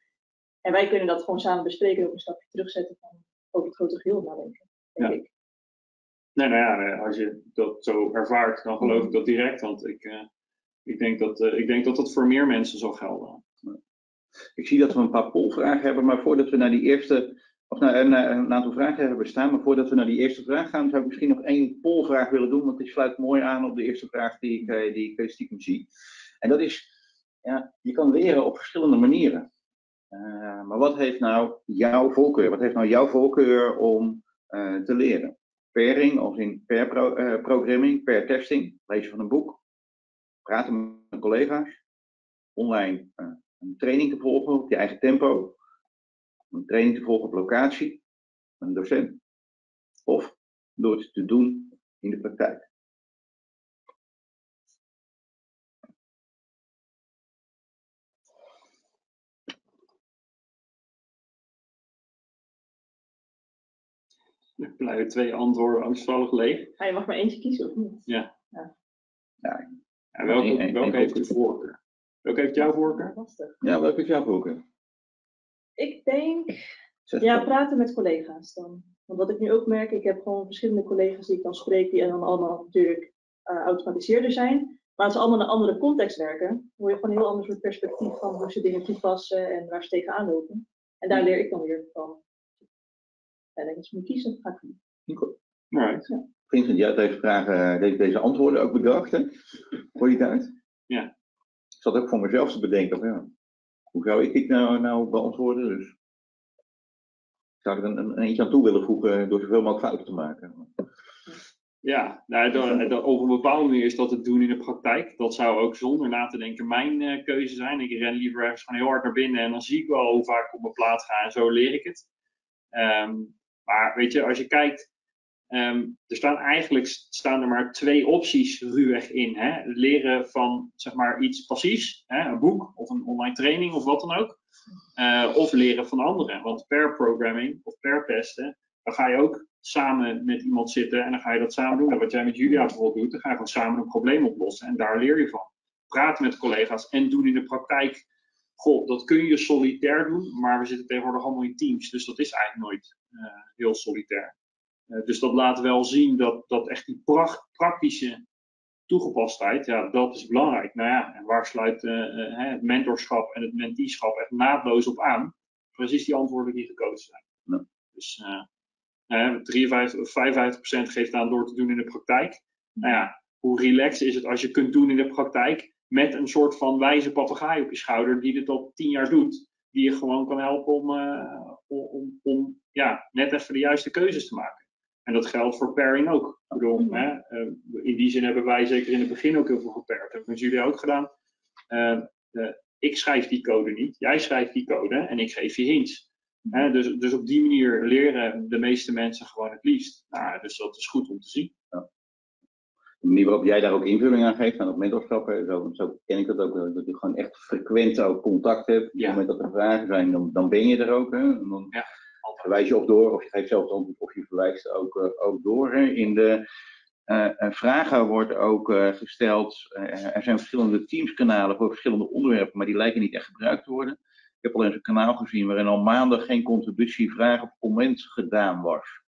En wij kunnen dat gewoon samen bespreken en ook een stapje terugzetten van over het grote geheel nadenken, denk ja. ik. Nee, nou ja, als je dat zo ervaart, dan geloof ik dat direct. Want ik, uh, ik, denk, dat, uh, ik denk dat dat voor meer mensen zal gelden. Ik zie dat we een paar polvragen hebben, maar voordat we naar die eerste, of naar, een aantal vragen hebben staan, maar voordat we naar die eerste vraag gaan, zou ik misschien nog één polvraag willen doen, want die sluit mooi aan op de eerste vraag die ik, uh, die ik stiekem zie. En dat is, ja, je kan leren op verschillende manieren. maar wat heeft nou jouw voorkeur? Wat heeft nou jouw voorkeur om te leren? pairing, als in per pro, programming, per testing, lezen van een boek, praten met collega's, online een training te volgen op je eigen tempo, een training te volgen op locatie, een docent, of door het te doen in de praktijk. Er blijven twee antwoorden angstvallig leeg. Ja, je mag maar eentje kiezen, of niet? Ja. ja. ja. welke welke heeft de voorkeur? Welke heeft jouw voorkeur? Ja, welke heeft jouw voorkeur? Ik denk, ja, praten met collega's dan. Want wat ik nu ook merk, ik heb gewoon verschillende collega's die ik dan spreek, die dan allemaal natuurlijk uh, automatiseerder zijn. Maar als ze allemaal in een andere context werken, hoor je gewoon een heel ander soort perspectief van hoe ze dingen toepassen en waar ze tegenaan lopen. En daar leer ik dan weer van. En dan is mijn kiezen, ga ik doen. Right. Vincent, jij had deze vragen, deze, deze antwoorden ook bedacht, hè? Voor die tijd? Ja. Ik zat ook voor mezelf te bedenken, ja, hoe zou ik dit nou, nou beantwoorden? Dus zou ik er een, een eentje aan toe willen voegen door zoveel mogelijk fouten te maken. Ja, nou, op een bepaalde manier is dat het doen in de praktijk. Dat zou ook zonder na te denken mijn eh, keuze zijn. Ik ren liever ergens gewoon heel hard naar binnen en dan zie ik wel hoe vaak ik op mijn plaats ga en zo leer ik het. Ehm, maar weet je, als je kijkt, ehm, er staan eigenlijk staan er maar twee opties ruwweg in. Hè? Leren van zeg maar iets passiefs, hè? een boek of een online training of wat dan ook. Eh, of leren van anderen. Want per programming of per testen, dan ga je ook samen met iemand zitten en dan ga je dat samen doen. En wat jij met Julia bijvoorbeeld doet, dan ga je gewoon samen een probleem oplossen en daar leer je van. Praten met collega's en doen in de praktijk. Goh, dat kun je solitair doen, maar we zitten tegenwoordig allemaal in teams, dus dat is eigenlijk nooit eh, heel solitair. Eh, dus dat laat wel zien dat, dat echt die pracht, praktische toegepastheid, ja, dat is belangrijk. Nou ja, en waar sluit eh, eh, het mentorschap en het mentieschap echt naadloos op aan? Precies die antwoorden die gekozen zijn. Ja. Dus eh, eh, 53 of 55% geeft aan door te doen in de praktijk. Nou ja, hoe relaxed is het als je kunt doen in de praktijk met een soort van wijze papegaai op je schouder die dit al tien jaar doet, die je gewoon kan helpen om, om, om, om, ja, net even de juiste keuzes te maken. En dat geldt voor pairing ook. Ik bedoel, hè, eh, in die zin hebben wij zeker in het begin ook heel veel gepaired. Dat hebben we met jullie ook gedaan. Eh, eh, ik schrijf die code niet, jij schrijft die code en ik geef je hints. Hè, dus, dus op die manier leren de meeste mensen gewoon het liefst. Nou, dus dat is goed om te zien. De manier waarop jij daar ook invulling aan geeft, aan op mentorschap, hè, zo, zo ken ik dat ook wel, dat je gewoon echt frequent ook contact hebt. Op het Ja. moment dat er vragen zijn, dan, dan ben je er ook. Hè. En dan Ja. Verwijs je of door, of je geeft zelf antwoord, of je verwijst ook, eh, ook door. Hè. In de eh, eh, vragen wordt ook gesteld, er zijn verschillende teamskanalen voor verschillende onderwerpen, maar die lijken niet echt gebruikt te worden. Ik heb al eens een kanaal gezien waarin al maanden geen contributievraag of comment gedaan was.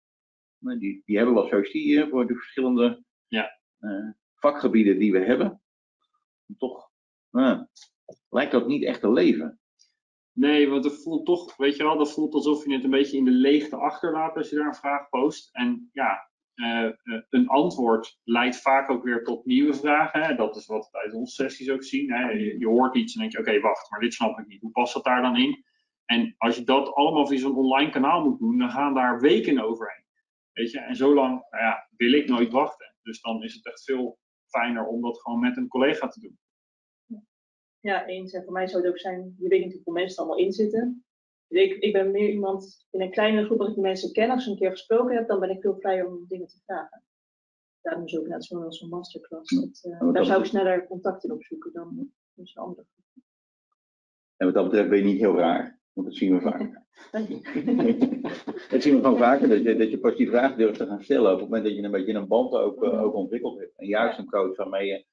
Nou, Die, die hebben we als hier voor de verschillende Ja. vakgebieden die we hebben. Toch nou, lijkt dat niet echt te leven. Nee, want het voelt toch, weet je wel, dat voelt alsof je het een beetje in de leegte achterlaat als je daar een vraag post. En ja, eh, eh, een antwoord leidt vaak ook weer tot nieuwe vragen. Dat is wat we uit onze sessies ook zien. Je hoort iets en denk je, oké, wacht, maar dit snap ik niet. Hoe past dat daar dan in? En als je dat allemaal via zo'n online kanaal moet doen, dan gaan daar weken overheen. Weet je, en zo lang nou ja, wil ik nooit wachten. Dus dan is het echt veel fijner om dat gewoon met een collega te doen. Ja, eens. En voor mij zou het ook zijn, je weet niet hoeveel mensen er allemaal in zitten. Dus ik, ik ben meer iemand in een kleinere groep, als ik die mensen ken, als ik een keer gesproken heb, dan ben ik veel vrijer om dingen te vragen. Daarom is ook net zo'n zo'n masterclass. Dat, dat daar zou ik sneller contact in opzoeken dan in zo'n andere groep. En wat dat betreft ben je niet heel raar, want dat zien we vaak. Dank je. Dat zien we gewoon vaker, dat je, dat je pas die vraag durft te gaan stellen op het moment dat je een beetje een band ook, eh, ook ontwikkeld hebt. En juist een coach waarmee je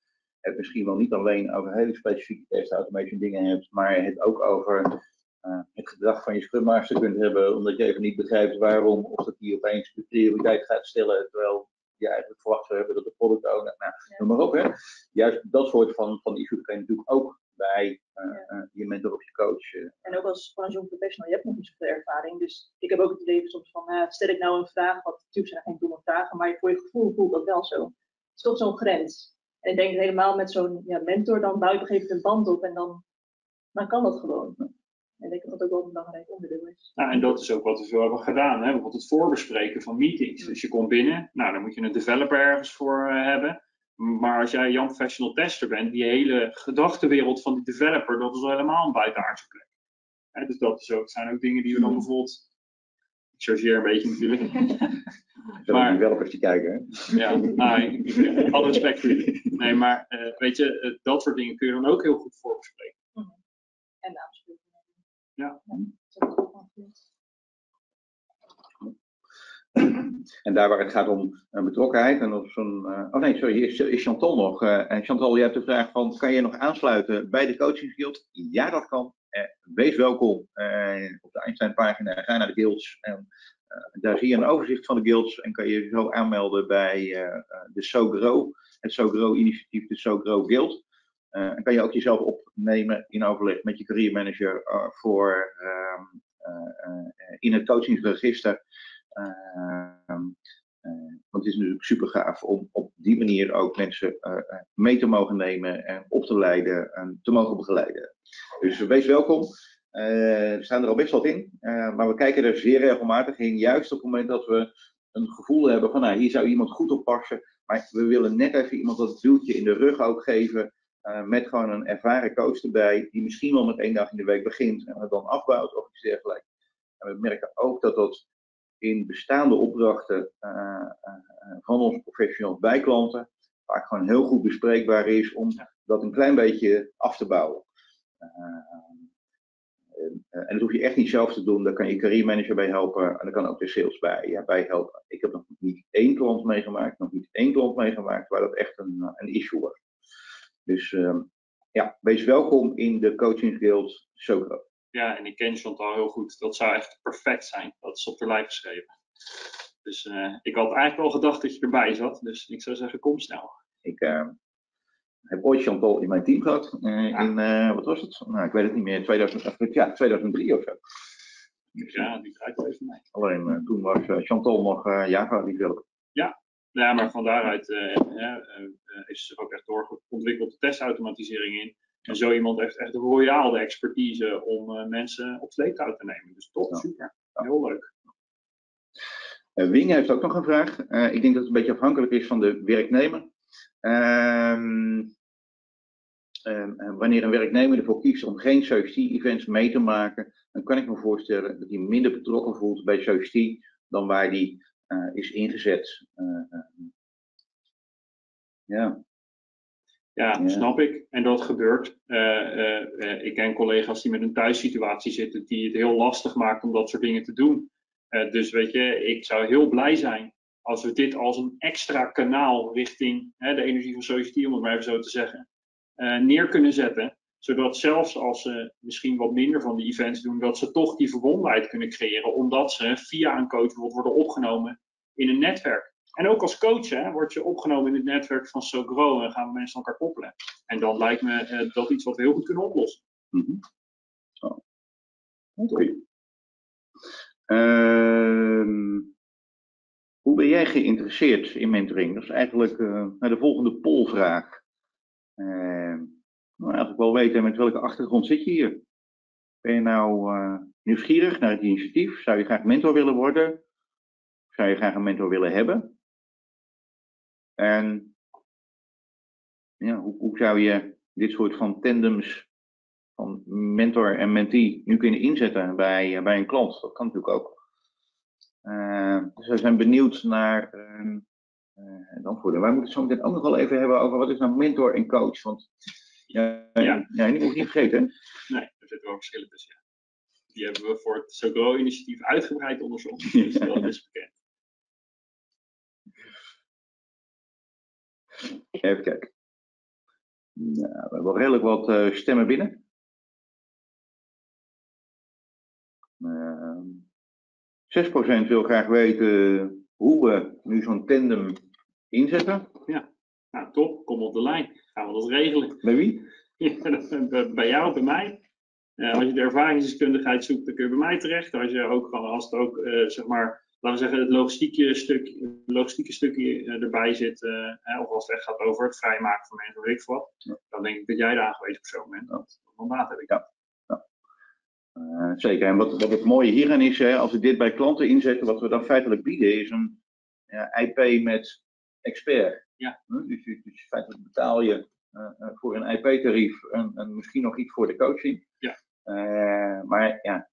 het misschien wel niet alleen over hele specifieke test automation dingen hebt, maar het ook over eh, het gedrag van je Scrum Master kunt hebben, omdat je even niet begrijpt waarom of dat die opeens de prioriteit gaat stellen, terwijl je eigenlijk verwacht zou hebben dat de product owner, nou, Ja. noem maar op. Hè. Juist dat soort van, van issues kan je natuurlijk ook bij eh, Ja. eh, je mentor of je coach. En ook als zo'n professional, je hebt nog niet zoveel ervaring. Dus ik heb ook het idee soms van, stel ik nou een vraag, wat natuurlijk zijn er geen domme vragen, maar voor je gevoel voelt dat wel zo. Het is toch zo'n grens. En ik denk helemaal met zo'n ja, mentor, dan bouw je op een gegeven moment een band op en dan, dan kan dat gewoon. En ik denk dat dat ook wel een belangrijk onderdeel is. Nou, en dat is ook wat we veel hebben gedaan. Hè? Bijvoorbeeld het voorbespreken van meetings. Dus je komt binnen, nou dan moet je een developer ergens voor eh, hebben. Maar als jij Jan Professional Tester bent, die hele gedachtenwereld van die developer, dat is al helemaal een buitenaardse plek. Hè, dus dat is ook, zijn ook dingen die we dan bijvoorbeeld. Ik chargeer een beetje natuurlijk. Maar- die developers die kijken. Hè. Ja, nou, ik, ik, alle respect voor jullie. Nee, maar eh, weet je, eh, dat soort dingen kun je dan ook heel goed voorbespreken. En naamspreken. Ja. Wel. En daar waar het gaat om eh, betrokkenheid en of zo'n. eh, oh nee, sorry, hier is, is Chantal nog. Eh, en Chantal, je hebt de vraag van: kan je nog aansluiten bij de Coaching Guild? Ja, dat kan. Eh, wees welkom eh, op de Einstein-pagina. Ga naar de guilds en daar zie je een overzicht van de guilds en kan je je zo aanmelden bij de SoGrow, het SoGrow initiatief, de SoGrow Guild. en kan je ook jezelf opnemen in overleg met je career manager voor ehm, in het coachingsregister. Ehm, want het is natuurlijk super gaaf om op die manier ook mensen mee te mogen nemen en op te leiden en te mogen begeleiden. Dus wees welkom. We staan er al best wat in, maar we kijken er zeer regelmatig in. Juist op het moment dat we een gevoel hebben van, nou, hier zou iemand goed op passen. Maar we willen net even iemand dat duwtje in de rug ook geven. Met gewoon een ervaren coach erbij, die misschien wel met één dag in de week begint en het dan afbouwt of iets dergelijks. En we merken ook dat dat in bestaande opdrachten van onze professionals bij klanten vaak gewoon heel goed bespreekbaar is om dat een klein beetje af te bouwen. Eh, en dat hoef je echt niet zelf te doen. Daar kan je career manager bij helpen. En daar kan ook de sales bij, ja, bij helpen. Ik heb nog niet één klant meegemaakt, nog niet één klant meegemaakt waar dat echt een, eh, een issue was. Dus uh, ja, wees welkom in de Coaching Guild Socro. Ja, en ik ken Chantal heel goed. Dat zou echt perfect zijn. Dat is op de lijf geschreven. Dus uh, ik had eigenlijk al gedacht dat je erbij zat. Dus ik zou zeggen, kom snel. Ik, heb ooit Chantal in mijn team gehad. Uh, In, uh, wat was het? Nou, ik weet het niet meer. 2000, ja, 2003 of zo. Ja, die draait wel even mee. Alleen uh, toen was Chantal nog Java developer. Ja. ja, maar van daaruit is ze ook echt doorontwikkeld de testautomatisering in. En zo iemand heeft echt royaal de expertise om mensen op sleeptouw te nemen. Dus top, ja. super. Heel leuk. Wing heeft ook nog een vraag. ik denk dat het een beetje afhankelijk is van de werknemer. Um, um, wanneer een werknemer ervoor kiest om geen CFT-events mee te maken, dan kan ik me voorstellen dat hij minder betrokken voelt bij CFT dan waar hij uh, is ingezet. Uh, ja. Ja, snap ik. En dat gebeurt. Uh, ik ken collega's die met een thuissituatie zitten, die het heel lastig maakt om dat soort dingen te doen. dus weet je, ik zou heel blij zijn als we dit als een extra kanaal richting hè, de energie van sociëteit, om het maar even zo te zeggen, neer kunnen zetten. Zodat zelfs als ze misschien wat minder van die events doen, dat ze toch die verbondenheid kunnen creëren, omdat ze via een coach worden opgenomen in een netwerk. En ook als coach hè, word je opgenomen in het netwerk van SoGrow en gaan we mensen elkaar koppelen. En dan lijkt me uh, dat iets wat we heel goed kunnen oplossen. Okay. Uh, hoe ben jij geïnteresseerd in mentoring? Dat is eigenlijk uh, de volgende polvraag. Uh, nou, eigenlijk wel weten met welke achtergrond zit je hier. Ben je nou uh, nieuwsgierig naar het initiatief? Zou je graag mentor willen worden? Zou je graag een mentor willen hebben? En ja, hoe, hoe zou je dit soort van tandems van mentor en mentee nu kunnen inzetten bij, bij een klant? Dat kan natuurlijk ook. Uh, dus we zijn benieuwd naar uh, uh, antwoorden. Wij moeten het zo meteen ook nog wel even hebben over wat is nou mentor en coach. Want ja, ja. ja die moet niet vergeten. Nee, er zitten wel verschillen tussen. Ja. Die hebben we voor het SoGo-initiatief uitgebreid onderzocht. Dus dat is bekend. Even kijken. Nou, we hebben wel redelijk wat uh, stemmen binnen. Uh, 6% wil graag weten hoe we nu zo'n tandem inzetten. Ja, nou top, kom op de lijn. Gaan we dat regelen. Bij wie? Ja, bij jou, bij mij. Uh, als je de ervaringsdeskundigheid zoekt, dan kun je bij mij terecht. Als je ook, als het ook, zeg maar, laten we zeggen, het logistieke, stuk, logistieke stukje uh, erbij zit, of als het echt gaat over het vrijmaken van mensen, weet ik wat, ja. dan denk ik dat jij de aangewezen persoon bent. Dat mandaat heb ik. Ja. Uh, zeker. En wat, wat het mooie hierin is, hè, als we dit bij klanten inzetten, wat we dan feitelijk bieden, is een ja, IP met expert. Ja. Uh, dus, dus, feitelijk betaal je uh, voor een IP-tarief en, en, misschien nog iets voor de coaching. Ja. maar ja,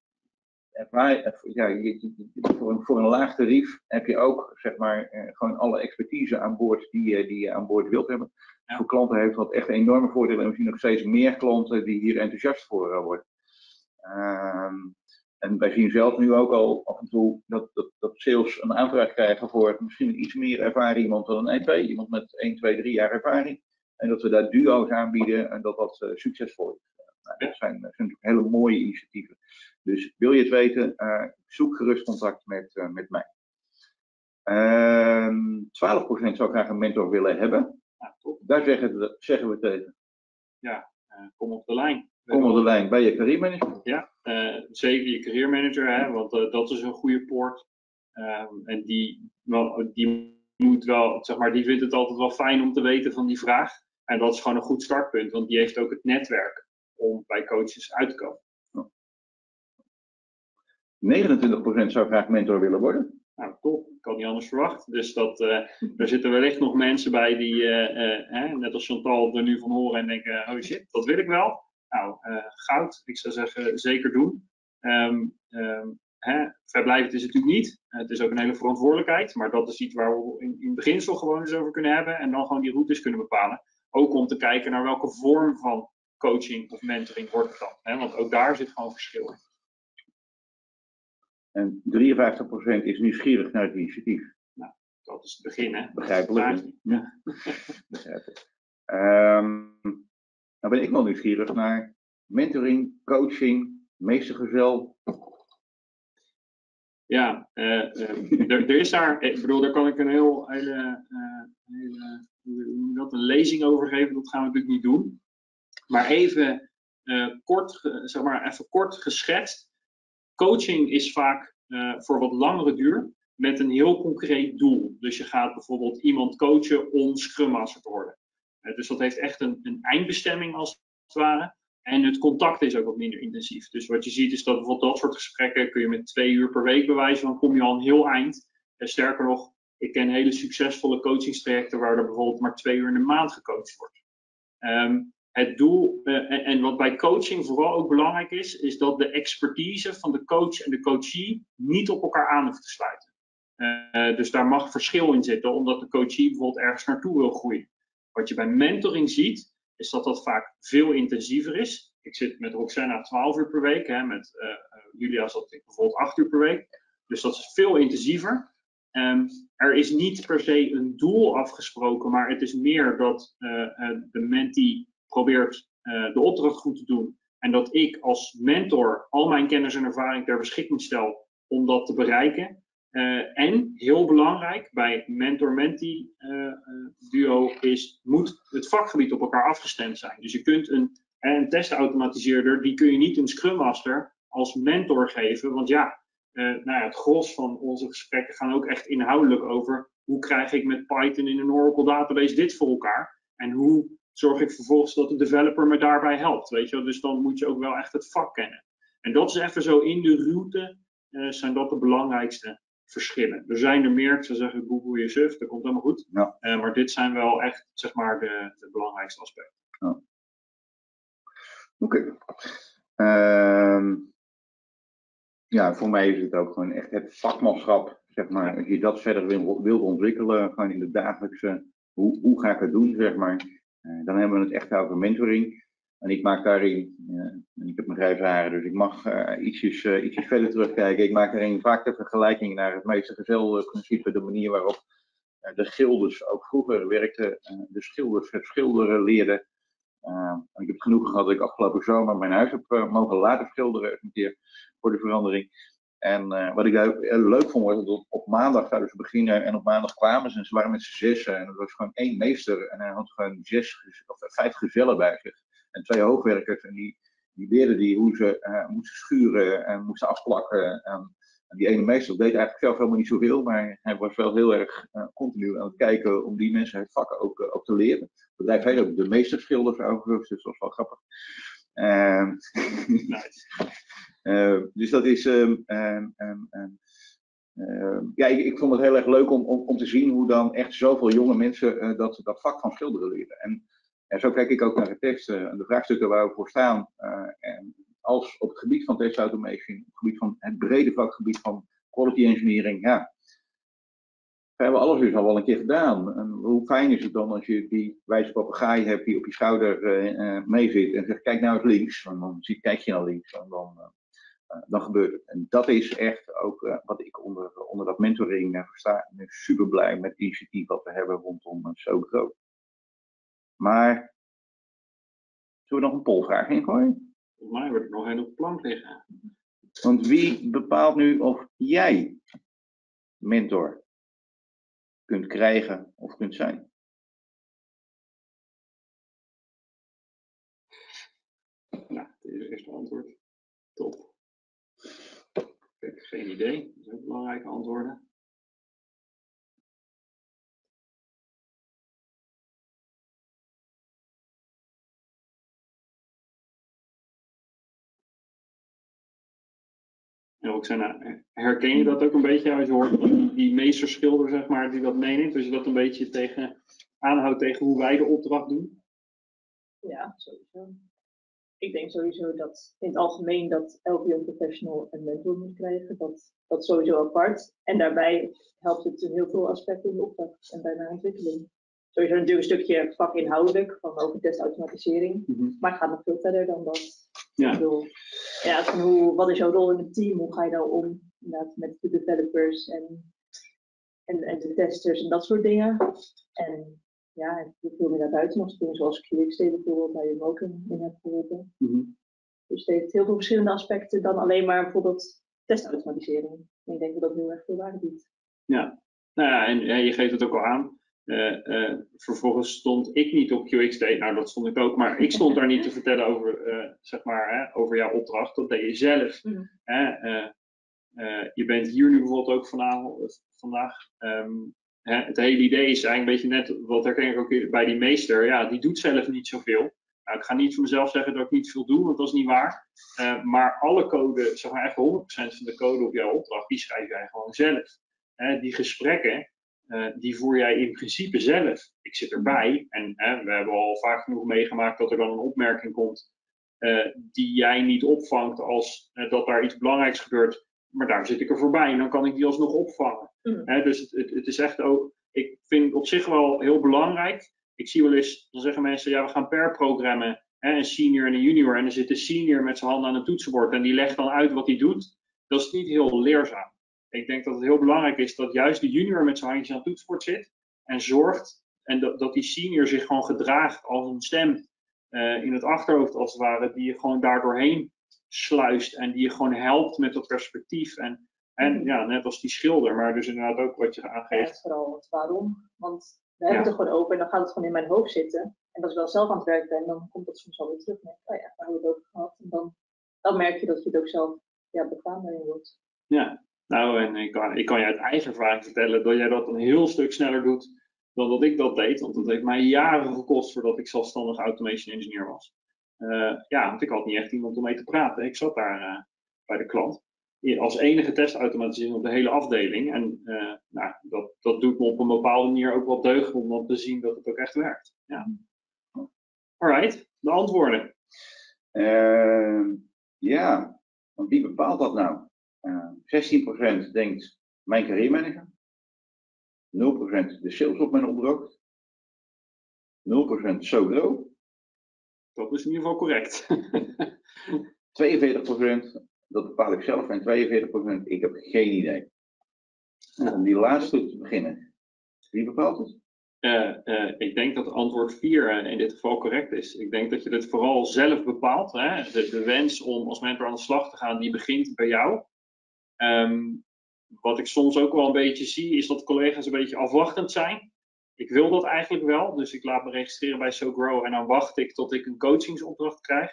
ja je, voor, een, voor een laag tarief heb je ook zeg maar, gewoon alle expertise aan boord die, die je aan boord wilt hebben. Ja. Voor klanten heeft dat echt enorme voordelen en we zien nog steeds meer klanten die hier enthousiast voor worden. Um, en wij zien zelf nu ook al af en toe dat, dat, dat sales een aanvraag krijgen voor misschien iets meer ervaring iemand dan een EP, iemand met 1, 2, 3 jaar ervaring. En dat we daar duo's aanbieden en dat dat uh, succesvol is. Nou, dat zijn, zijn hele mooie initiatieven. Dus wil je het weten, uh, zoek gerust contact met, uh, met mij. Uh, 12% zou graag een mentor willen hebben. Ja. Daar zeggen we, zeggen we tegen. Ja, uh, kom op de lijn. Kom op de lijn bij je carrièremanager. Ja, zeker je carrièremanager, hè, want dat is een goede poort. Ehm, en die, wel, die moet wel, zeg maar, die vindt het altijd wel fijn om te weten van die vraag. En dat is gewoon een goed startpunt, want die heeft ook het netwerk om bij coaches uit te komen. 29% zou graag mentor willen worden. Nou, top. Ik had niet anders verwacht. Dus dat, uh, er zitten wellicht nog mensen bij die, uh, uh, net als Chantal, er nu van horen en denken: oh shit, dat wil ik wel. Nou, goud. Ik zou zeggen, zeker doen. Um, hè, verblijvend is het natuurlijk niet. Het is ook een hele verantwoordelijkheid. Maar dat is iets waar we in, in beginsel gewoon eens over kunnen hebben. En dan gewoon die routes kunnen bepalen. Ook om te kijken naar welke vorm van coaching of mentoring wordt het dan. Hè? Want ook daar zit gewoon verschil in. En 53% is nieuwsgierig naar het initiatief. Nou, dat is het begin, hè? Begrijpelijk. Ja. Begrijpelijk. Um, dan ben ik wel nieuwsgierig naar mentoring, coaching, meestergezel. Ja, uh, uh, er, er, is daar, ik bedoel, daar kan ik een heel, hele, uh, hele dat, een lezing over geven. Dat gaan we natuurlijk niet doen. Maar even kort, zeg maar, even kort geschetst Coaching is vaak uh, voor wat langere duur met een heel concreet doel. Dus je gaat bijvoorbeeld iemand coachen om Scrum Master te worden. Uh, dus dat heeft echt een, een, eindbestemming als het ware. En het contact is ook wat minder intensief. Dus wat je ziet is dat bijvoorbeeld dat soort gesprekken kun je met twee uur per week bewijzen. Dan kom je al een heel eind. En sterker nog, ik ken hele succesvolle coachingstrajecten waar er bijvoorbeeld maar twee uur in de maand gecoacht wordt. Um, het doel, uh, en wat bij coaching vooral ook belangrijk is, is dat de expertise van de coach en de coachee niet op elkaar aan hoeft te sluiten. Uh, dus daar mag verschil in zitten, omdat de coachee bijvoorbeeld ergens naartoe wil groeien. Wat je bij mentoring ziet, is dat dat vaak veel intensiever is. Ik zit met Roxana 12 uur per week, hè, met uh, Julia zat ik bijvoorbeeld 8 uur per week. Dus dat is veel intensiever. Um, er is niet per se een doel afgesproken, maar het is meer dat de mentee probeert uh, de opdracht goed te doen. En dat ik als mentor al mijn kennis en ervaring ter beschikking stel om dat te bereiken. Uh, en heel belangrijk bij mentor-mentee uh, duo is, moet het vakgebied op elkaar afgestemd zijn. Dus je kunt een, een testautomatiseerder, die kun je niet een Scrum Master als mentor geven. Want ja, nou ja, het gros van onze gesprekken gaan ook echt inhoudelijk over hoe krijg ik met Python in een Oracle database dit voor elkaar. En hoe zorg ik vervolgens dat de developer me daarbij helpt. Weet je? Dus dan moet je ook wel echt het vak kennen. En dat is even zo in de route, uh, zijn dat de belangrijkste verschillen. Er zijn er meer, ik zou zeggen Google je surf, dat komt helemaal goed. Ja. Uh, maar dit zijn wel echt, zeg maar, de, de belangrijkste aspecten. Ja. Oké. Okay. Um, ja, voor mij is het ook gewoon echt het vakmanschap, zeg maar. Als je dat verder wil, wilt ontwikkelen, gewoon in de dagelijkse, hoe, hoe ga ik het doen, zeg maar dan hebben we het echt over mentoring. En ik maak daarin, uh, ik heb mijn grijze haren, dus ik mag uh, ietsjes, ietsjes verder terugkijken. Ik maak daarin vaak de vergelijking naar het meestergezel-principe, de manier waarop de schilders ook vroeger werkten, de schilders het schilderen leerden. ik heb genoeg gehad dat ik afgelopen zomer mijn huis heb mogen laten schilderen, een keer voor de verandering. En uh, wat ik heel leuk vond, was dat op maandag zouden ze beginnen en op maandag kwamen ze en ze waren met z'n zessen. En er was gewoon één meester en hij had gewoon zes of vijf gezellen bij zich. En twee hoogwerkers en die, die leerden die hoe ze uh, moesten schuren en moesten afplakken. En, en, die ene meester deed eigenlijk zelf helemaal niet zoveel, maar hij was wel heel erg uh, continu aan het kijken om die mensen het vak ook, ook te leren. Het bedrijf heet ook de meesterschilders overigens, dus dat was wel grappig. Ehm, nice. Uh, dus dat is. Um, um, um, ja, ik, vond het heel erg leuk om, om, om, te zien hoe dan echt zoveel jonge mensen uh, dat, dat vak van schilderen leren. En, en zo kijk ik ook naar de teksten en de vraagstukken waar we voor staan. En als op het gebied van test automation, op het gebied van het brede vakgebied van quality engineering, ja, we hebben alles dus al wel een keer gedaan. En hoe fijn is het dan als je die wijze papegaai hebt die op je schouder uh, mee zit en zegt: Kijk nou eens links. En dan zie, kijk je naar links en dan, dan gebeurt het. En dat is echt ook wat ik onder, onder dat mentoring versta. Ik ben super blij met het initiatief wat we hebben rondom Zo Groot. Maar zullen we nog een polvraag ingooien? Volgens mij wordt er nog een op plank liggen. Want wie bepaalt nu of jij mentor kunt krijgen of kunt zijn? Nou, dit is het eerste antwoord. Top. Geen idee. Dat ook belangrijke antwoorden. Roxana, herken je dat ook een beetje als je hoort die, meesterschilder, zeg maar, die dat meeneemt? Als je dat een beetje tegen, aanhoudt tegen hoe wij de opdracht doen? Ja, sowieso. Ik denk sowieso dat in het algemeen dat elke professional een mentor moet krijgen. Dat, dat sowieso apart. En daarbij helpt het in heel veel aspecten in de opdracht en bij mijn ontwikkeling. Sowieso natuurlijk een stukje vakinhoudelijk van over testautomatisering. Maar het gaat nog veel verder dan dat. Ja. Ik bedoel, ja, van hoe, wat is jouw rol in het team? Hoe ga je nou om inderdaad, met de developers en, en, en de testers en dat soort dingen? En ja, veel meer daarbuiten nog dingen zoals QXD bijvoorbeeld, waar je hem ook in, in hebt geholpen. Mhm. Dus het heeft heel veel verschillende aspecten dan alleen maar bijvoorbeeld testautomatisering. En ik denk dat dat heel erg veel waarde biedt. Nou ja, en je geeft het ook al aan. Eh, eh, vervolgens stond ik niet op QXD, nou dat stond ik ook, maar ik stond daar niet te vertellen over, eh, zeg maar, hè, over jouw opdracht. Dat deed je zelf. Hè? eh, je bent hier nu bijvoorbeeld ook vanavond, vandaag. Ehm, het hele idee is eigenlijk een beetje net, wat herken ik ook bij die meester, ja, die doet zelf niet zoveel. Nou, ik ga niet voor mezelf zeggen dat ik niet veel doe, want dat is niet waar. Eh, maar alle code, zeg maar echt 100% van de code op jouw opdracht, die schrijf jij gewoon zelf. Die gesprekken, eh, die voer jij in principe zelf. Ik zit erbij en we hebben al vaak genoeg meegemaakt dat er dan een opmerking komt eh, die jij niet opvangt als dat daar iets belangrijks gebeurt. Maar daar zit ik er voorbij en dan kan ik die alsnog opvangen. Hè, dus het, het, het is echt ook, ik vind het op zich wel heel belangrijk. Ik zie wel eens, dan zeggen mensen, ja, we gaan per programmen, hè, een senior en een junior. En dan zit de senior met zijn handen aan het toetsenbord en die legt dan uit wat hij doet. Dat is niet heel leerzaam. Ik denk dat het heel belangrijk is dat juist de junior met zijn handjes aan het toetsenbord zit en zorgt en dat, dat die senior zich gewoon gedraagt als een stem eh, in het achterhoofd als het ware, die je gewoon daar doorheen sluist en die je gewoon helpt met dat perspectief. En, en Mhm. ja, net als die schilder, maar dus inderdaad ook wat je Ja, aangeeft. vooral het waarom. Want we hebben Ja. het er gewoon over en dan gaat het gewoon in mijn hoofd zitten. En als ik wel zelf aan het werk ben, dan komt dat soms wel weer terug. Met, oh ja, daar hebben we het over gehad. En dan, dan merk je dat je het ook zelf ja, bekwaam daarin wordt. Ja, nou en ik kan, ik kan je uit eigen ervaring vertellen dat jij dat een heel stuk sneller doet dan dat ik dat deed. Want dat heeft mij jaren gekost voordat ik zelfstandig automation engineer was. Eh, ja, want ik had niet echt iemand om mee te praten. Ik zat daar eh, bij de klant. Als enige testautomatisering op de hele afdeling. En eh, nou, dat, dat doet me op een bepaalde manier ook wat deugd om dan te zien dat het ook echt werkt. Ja. Alright, de antwoorden. Ehm, ja, want wie bepaalt dat nou? Eh 16% denkt mijn carrièremanager. 0% de sales op mijn opdracht. 0% solo. Dat is in ieder geval correct. 42% dat bepaal ik zelf en 42% ik heb geen idee. En om die laatste te beginnen. Wie bepaalt het? Eh, eh, ik denk dat antwoord 4 in dit geval correct is. Ik denk dat je dit vooral zelf bepaalt. Hè? De, de wens om als mentor aan de slag te gaan, die begint bij jou. Ehm, wat ik soms ook wel een beetje zie, is dat collega's een beetje afwachtend zijn. Ik wil dat eigenlijk wel, dus ik laat me registreren bij SoGrow en dan wacht ik tot ik een coachingsopdracht krijg.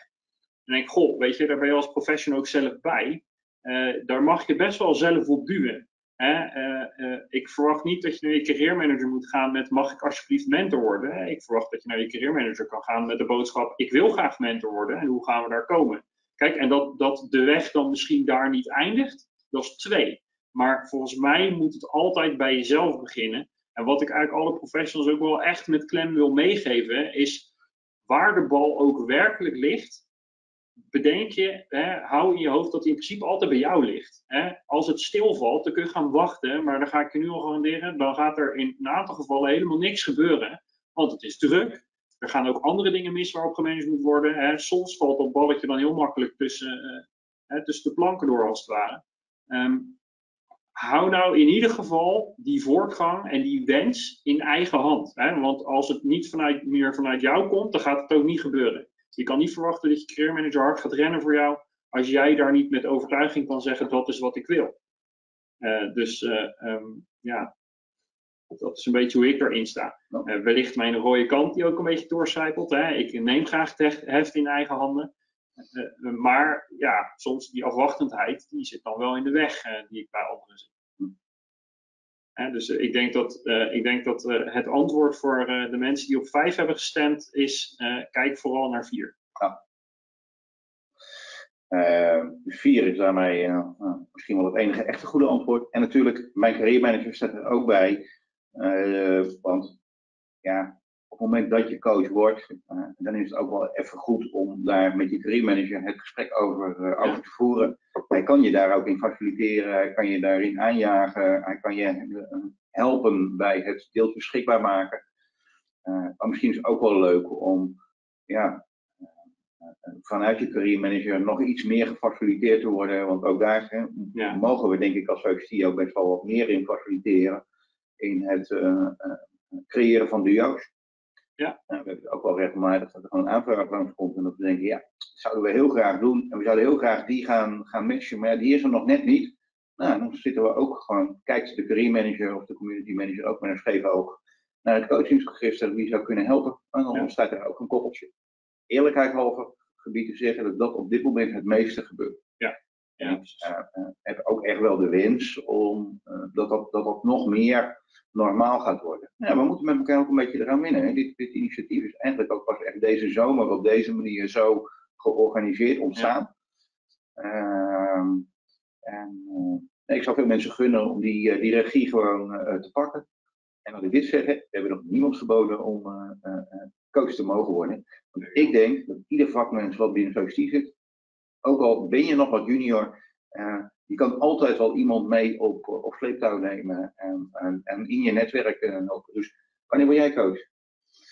En denk, goh, weet je, daar ben je als professional ook zelf bij. Eh, daar mag je best wel zelf op duwen. Hè? Eh, eh, ik verwacht niet dat je naar je carrièremanager moet gaan met mag ik alsjeblieft mentor worden. Hè? Ik verwacht dat je naar je carrièremanager kan gaan met de boodschap ik wil graag mentor worden en hoe gaan we daar komen. Kijk, en dat, dat de weg dan misschien daar niet eindigt, dat is twee. Maar volgens mij moet het altijd bij jezelf beginnen. En wat ik eigenlijk alle professionals ook wel echt met klem wil meegeven, is waar de bal ook werkelijk ligt, bedenk je, hè, hou in je hoofd dat die in principe altijd bij jou ligt. Hè. Als het stilvalt, dan kun je gaan wachten, maar dan ga ik je nu al garanderen, dan gaat er in een aantal gevallen helemaal niks gebeuren, want het is druk. Er gaan ook andere dingen mis waarop gemanaged moet worden. Hè. Soms valt dat balletje dan heel makkelijk tussen, eh, tussen de planken door, als het ware. Ehm, hou nou in ieder geval die voortgang en die wens in eigen hand. Hè? Want als het niet vanuit, meer vanuit jou komt, dan gaat het ook niet gebeuren. Je kan niet verwachten dat je career manager hard gaat rennen voor jou als jij daar niet met overtuiging kan zeggen dat is wat ik wil. dus ehm, ja, dat is een beetje hoe ik erin sta. wellicht mijn rode kant die ook een beetje doorcijpelt. Hè. Ik neem graag het heft in eigen handen. Maar ja, soms die afwachtendheid, die zit dan wel in de weg die ik bij anderen zie dus eh, ik denk dat, ik denk dat het antwoord voor de mensen die op 5 hebben gestemd is: kijk vooral naar 4. Ja. vier is daarmee misschien wel het enige echte goede antwoord. En natuurlijk, mijn carrière staat er ook bij. want ja, op het moment dat je coach wordt, dan is het ook wel even goed om daar met je carrière het gesprek over, over te voeren. Hij kan je daar ook in faciliteren, hij kan je daarin aanjagen, hij kan je eh, helpen bij het deeltje beschikbaar maken. Maar misschien is het ook wel leuk om ja, vanuit je career manager nog iets meer gefaciliteerd te worden. Want ook daar hè, ja. mogen we denk ik als VXT ook best wel wat meer in faciliteren. In het uh, creëren van duo's. Ja. we hebben ook wel regelmatig dat er gewoon een aanvraag langskomt en dat we denken, ja, dat zouden we heel graag doen. En we zouden heel graag die gaan, gaan matchen, maar die is er nog net niet. Nou, dan zitten we ook gewoon, kijkt de career manager of de community manager ook met een scheef oog naar het coachingsregister, wie zou kunnen helpen. En dan ja. staat er ook een koppeltje. Eerlijkheid halve gebied te zeggen dat dat op dit moment het meeste gebeurt. Ja. Ja, uh, heb ook echt wel de wens om uh, dat, dat, dat dat nog meer normaal gaat worden. Ja, we moeten met elkaar ook een beetje eraan winnen. Dit, dit, initiatief is eigenlijk ook pas echt deze zomer op deze manier zo georganiseerd ontstaan. Ehm, en uh, ik zou veel mensen gunnen om die, uh, die regie gewoon uh, te pakken. En wat ik dit zeg, we hebben nog niemand geboden om coach te mogen worden. Want ik denk dat ieder vakmens wat binnen VST zit, ook al ben je nog wat junior, je kan altijd wel iemand mee op, op sleeptouw nemen en, en, en in je netwerk helpen. Dus wanneer word jij coach?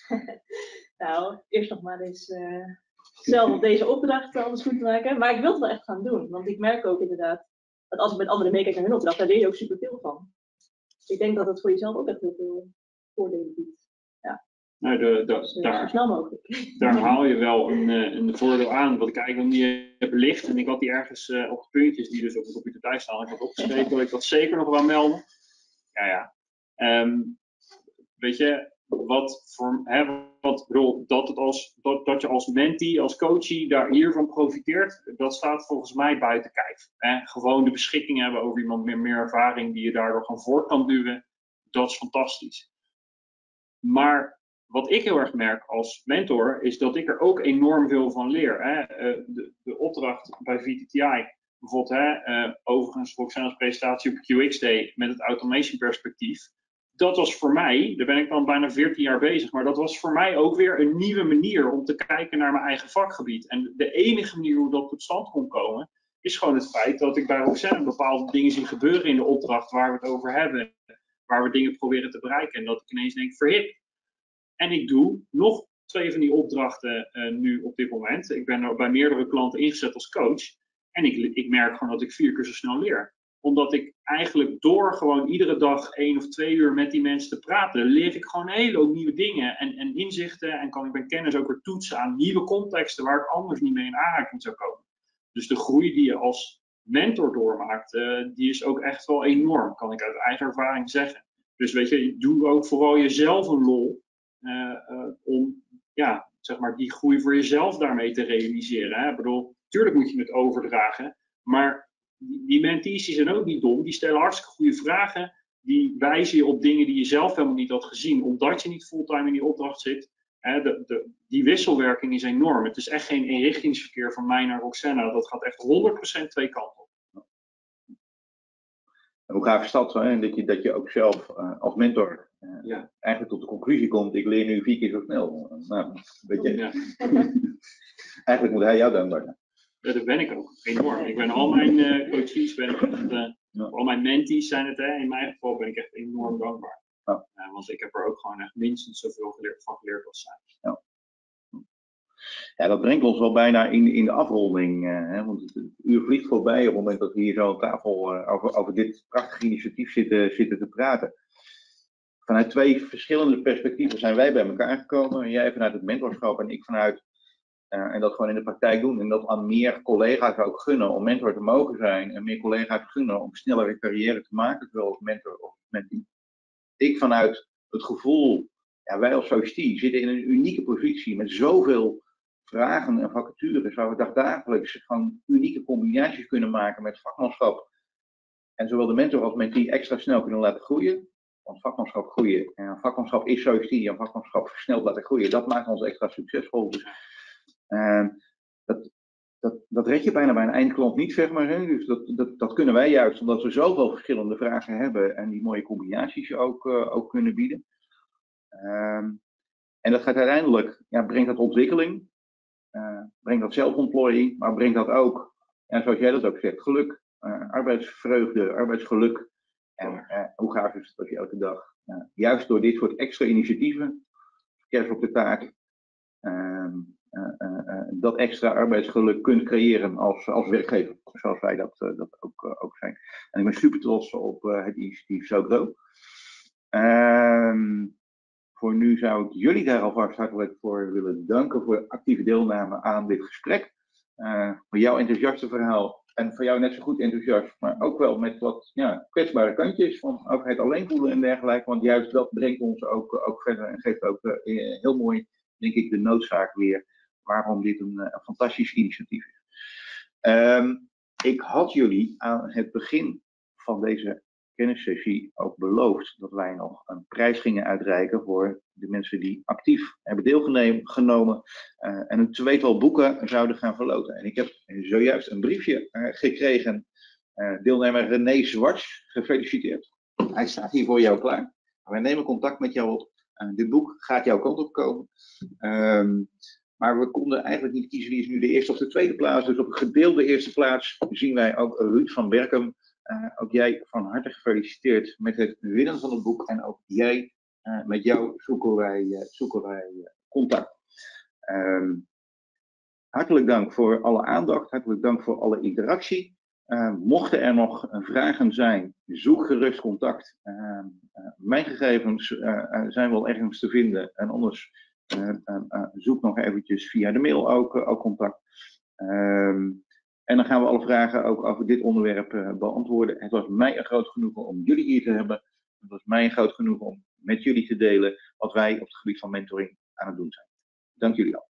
nou, eerst nog maar eens uh, zelf deze opdracht alles goed maken. Maar ik wil het wel echt gaan doen. Want ik merk ook inderdaad dat als ik met anderen meekijk naar hun opdracht, daar leer je ook superveel van. ik denk dat het voor jezelf ook echt heel veel voordelen biedt. Nou, de, de, daar, snel mogelijk. Daar haal je wel een, eh, een voordeel aan, wat ik eigenlijk nog niet heb belicht. En ik had die ergens uh, op de puntjes die dus op de computer thuis staan, ik had opgeschreven, wil ik dat zeker nog wel melden. Ja, ja. Um, weet je, wat voor, hè, wat, bedoel, dat, het als, dat, dat je als mentee, als coachie daar hiervan profiteert, dat staat volgens mij buiten kijf. Hè. Gewoon de beschikking hebben over iemand met meer ervaring die je daardoor gewoon voor kan duwen, dat is fantastisch. Maar wat ik heel erg merk als mentor, is dat ik er ook enorm veel van leer. Hè. Eh, de, de, opdracht bij VTTI, bijvoorbeeld, hè, uh, overigens Roxana's presentatie op QX Day met het automation perspectief. Dat was voor mij, daar ben ik dan bijna 14 jaar bezig, maar dat was voor mij ook weer een nieuwe manier om te kijken naar mijn eigen vakgebied. En de enige manier hoe dat tot stand kon komen, is gewoon het feit dat ik bij Roxanne bepaalde dingen zie gebeuren in de opdracht waar we het over hebben, waar we dingen proberen te bereiken. En dat ik ineens denk, verhip, en ik doe nog twee van die opdrachten uh, nu op dit moment. Ik ben er bij meerdere klanten ingezet als coach. En ik, ik merk gewoon dat ik vier keer zo snel leer. Omdat ik eigenlijk door gewoon iedere dag één of twee uur met die mensen te praten, leer ik gewoon een hele hoop nieuwe dingen en, en inzichten. En kan ik mijn kennis ook weer toetsen aan nieuwe contexten waar ik anders niet mee in aanraking zou komen. Dus de groei die je als mentor doormaakt, uh, die is ook echt wel enorm, kan ik uit eigen ervaring zeggen. Dus weet je, doe ook vooral jezelf een lol eh, eh, om ja, zeg maar die groei voor jezelf daarmee te realiseren. Hè? Ik bedoel, natuurlijk moet je het overdragen, maar die, mentees die zijn ook niet dom. Die stellen hartstikke goede vragen. Die wijzen je op dingen die je zelf helemaal niet had gezien, omdat je niet fulltime in die opdracht zit. Hè, de, de, die wisselwerking is enorm. Het is echt geen eenrichtingsverkeer van mij naar Roxana. Dat gaat echt 100% twee kanten op. Hoe gaaf is dat, hè? Dat, je, dat je ook zelf uh, als mentor ja. eigenlijk tot de conclusie komt, ik leer nu vier keer zo snel. Nou, weet je, ja. eigenlijk moet hij jou dankbaar zijn. Ja, dat ben ik ook, enorm. Ik ben al mijn uh, coaches, ben ik echt, uh, ja. al mijn mentees zijn het, hè. in mijn geval ben ik echt enorm dankbaar. Ja. Uh, want ik heb er ook gewoon echt minstens zoveel geleerd, van geleerd als zij. Ja. Ja, dat brengt ons wel bijna in, in de afronding. Hè, want het, het, uur vliegt voorbij op het moment dat we hier zo aan tafel over, over dit prachtige initiatief zitten, zitten te praten vanuit twee verschillende perspectieven zijn wij bij elkaar gekomen. Jij vanuit het mentorschap en ik vanuit en dat gewoon in de praktijk doen. En dat aan meer collega's ook gunnen om mentor te mogen zijn. En meer collega's gunnen om snellere carrière te maken, terwijl als mentor of mentee. Ik vanuit het gevoel, ja, wij als sociëteit zitten in een unieke positie met zoveel vragen en vacatures waar we dagelijks gewoon unieke combinaties kunnen maken met vakmanschap. En zowel de mentor als mentee extra snel kunnen laten groeien. Want vakmanschap groeien, en vakmanschap is sociëteit en vakmanschap versneld laten groeien, dat maakt ons extra succesvol. Dus, uh, dat, dat, dat red je bijna bij een eindklant niet, zeg maar. Hè? Dus dat, dat, dat kunnen wij juist, omdat we zoveel verschillende vragen hebben en die mooie combinaties ook, uh, ook kunnen bieden. Uh, en dat gaat uiteindelijk, ja, brengt dat ontwikkeling, uh, brengt dat zelfontplooiing, maar brengt dat ook, en zoals jij dat ook zegt, geluk, uh, arbeidsvreugde, arbeidsgeluk. En uh, hoe gaaf is het als je elke dag, juist door dit soort extra initiatieven, kerst op de taart, ehm, dat extra arbeidsgeluk kunt creëren als, als werkgever, zoals wij dat, dat ook, ook zijn. En ik ben super trots op het initiatief SoGrow. Um, voor nu zou ik jullie daar alvast hartelijk voor willen danken voor actieve deelname aan dit gesprek. Voor jouw enthousiaste verhaal en voor jou net zo goed enthousiast, maar ook wel met wat ja, kwetsbare kantjes van overheid alleen voelen en dergelijke. Want juist dat brengt ons ook, ook verder en geeft ook uh, heel mooi, denk ik, de noodzaak weer waarom dit een, fantastisch initiatief is. Um, ik had jullie aan het begin van deze kennissessie ook beloofd dat wij nog een prijs gingen uitreiken voor de mensen die actief hebben deelgenomen uh, en een tweetal boeken zouden gaan verloten. En ik heb zojuist een briefje uh, gekregen. Uh, deelnemer René Zwarts, gefeliciteerd. Hij staat hier voor jou klaar. Wij nemen contact met jou op. dit boek gaat jouw kant op komen. Um, maar we konden eigenlijk niet kiezen wie is nu de eerste of de tweede plaats. Dus op gedeelde eerste plaats zien wij ook Ruud van Berkem uh, ook jij van harte gefeliciteerd met het winnen van het boek. En ook jij, uh, met jou zoeken wij, uh, zoeken wij contact. Um, hartelijk dank voor alle aandacht. Hartelijk dank voor alle interactie. mochten er nog vragen zijn, zoek gerust contact. Ehm, mijn gegevens zijn wel ergens te vinden. En anders zoek nog eventjes via de mail ook, ook contact. Um, en dan gaan we alle vragen ook over dit onderwerp uh, beantwoorden. Het was mij een groot genoegen om jullie hier te hebben. Het was mij een groot genoegen om met jullie te delen wat wij op het gebied van mentoring aan het doen zijn. Dank jullie wel.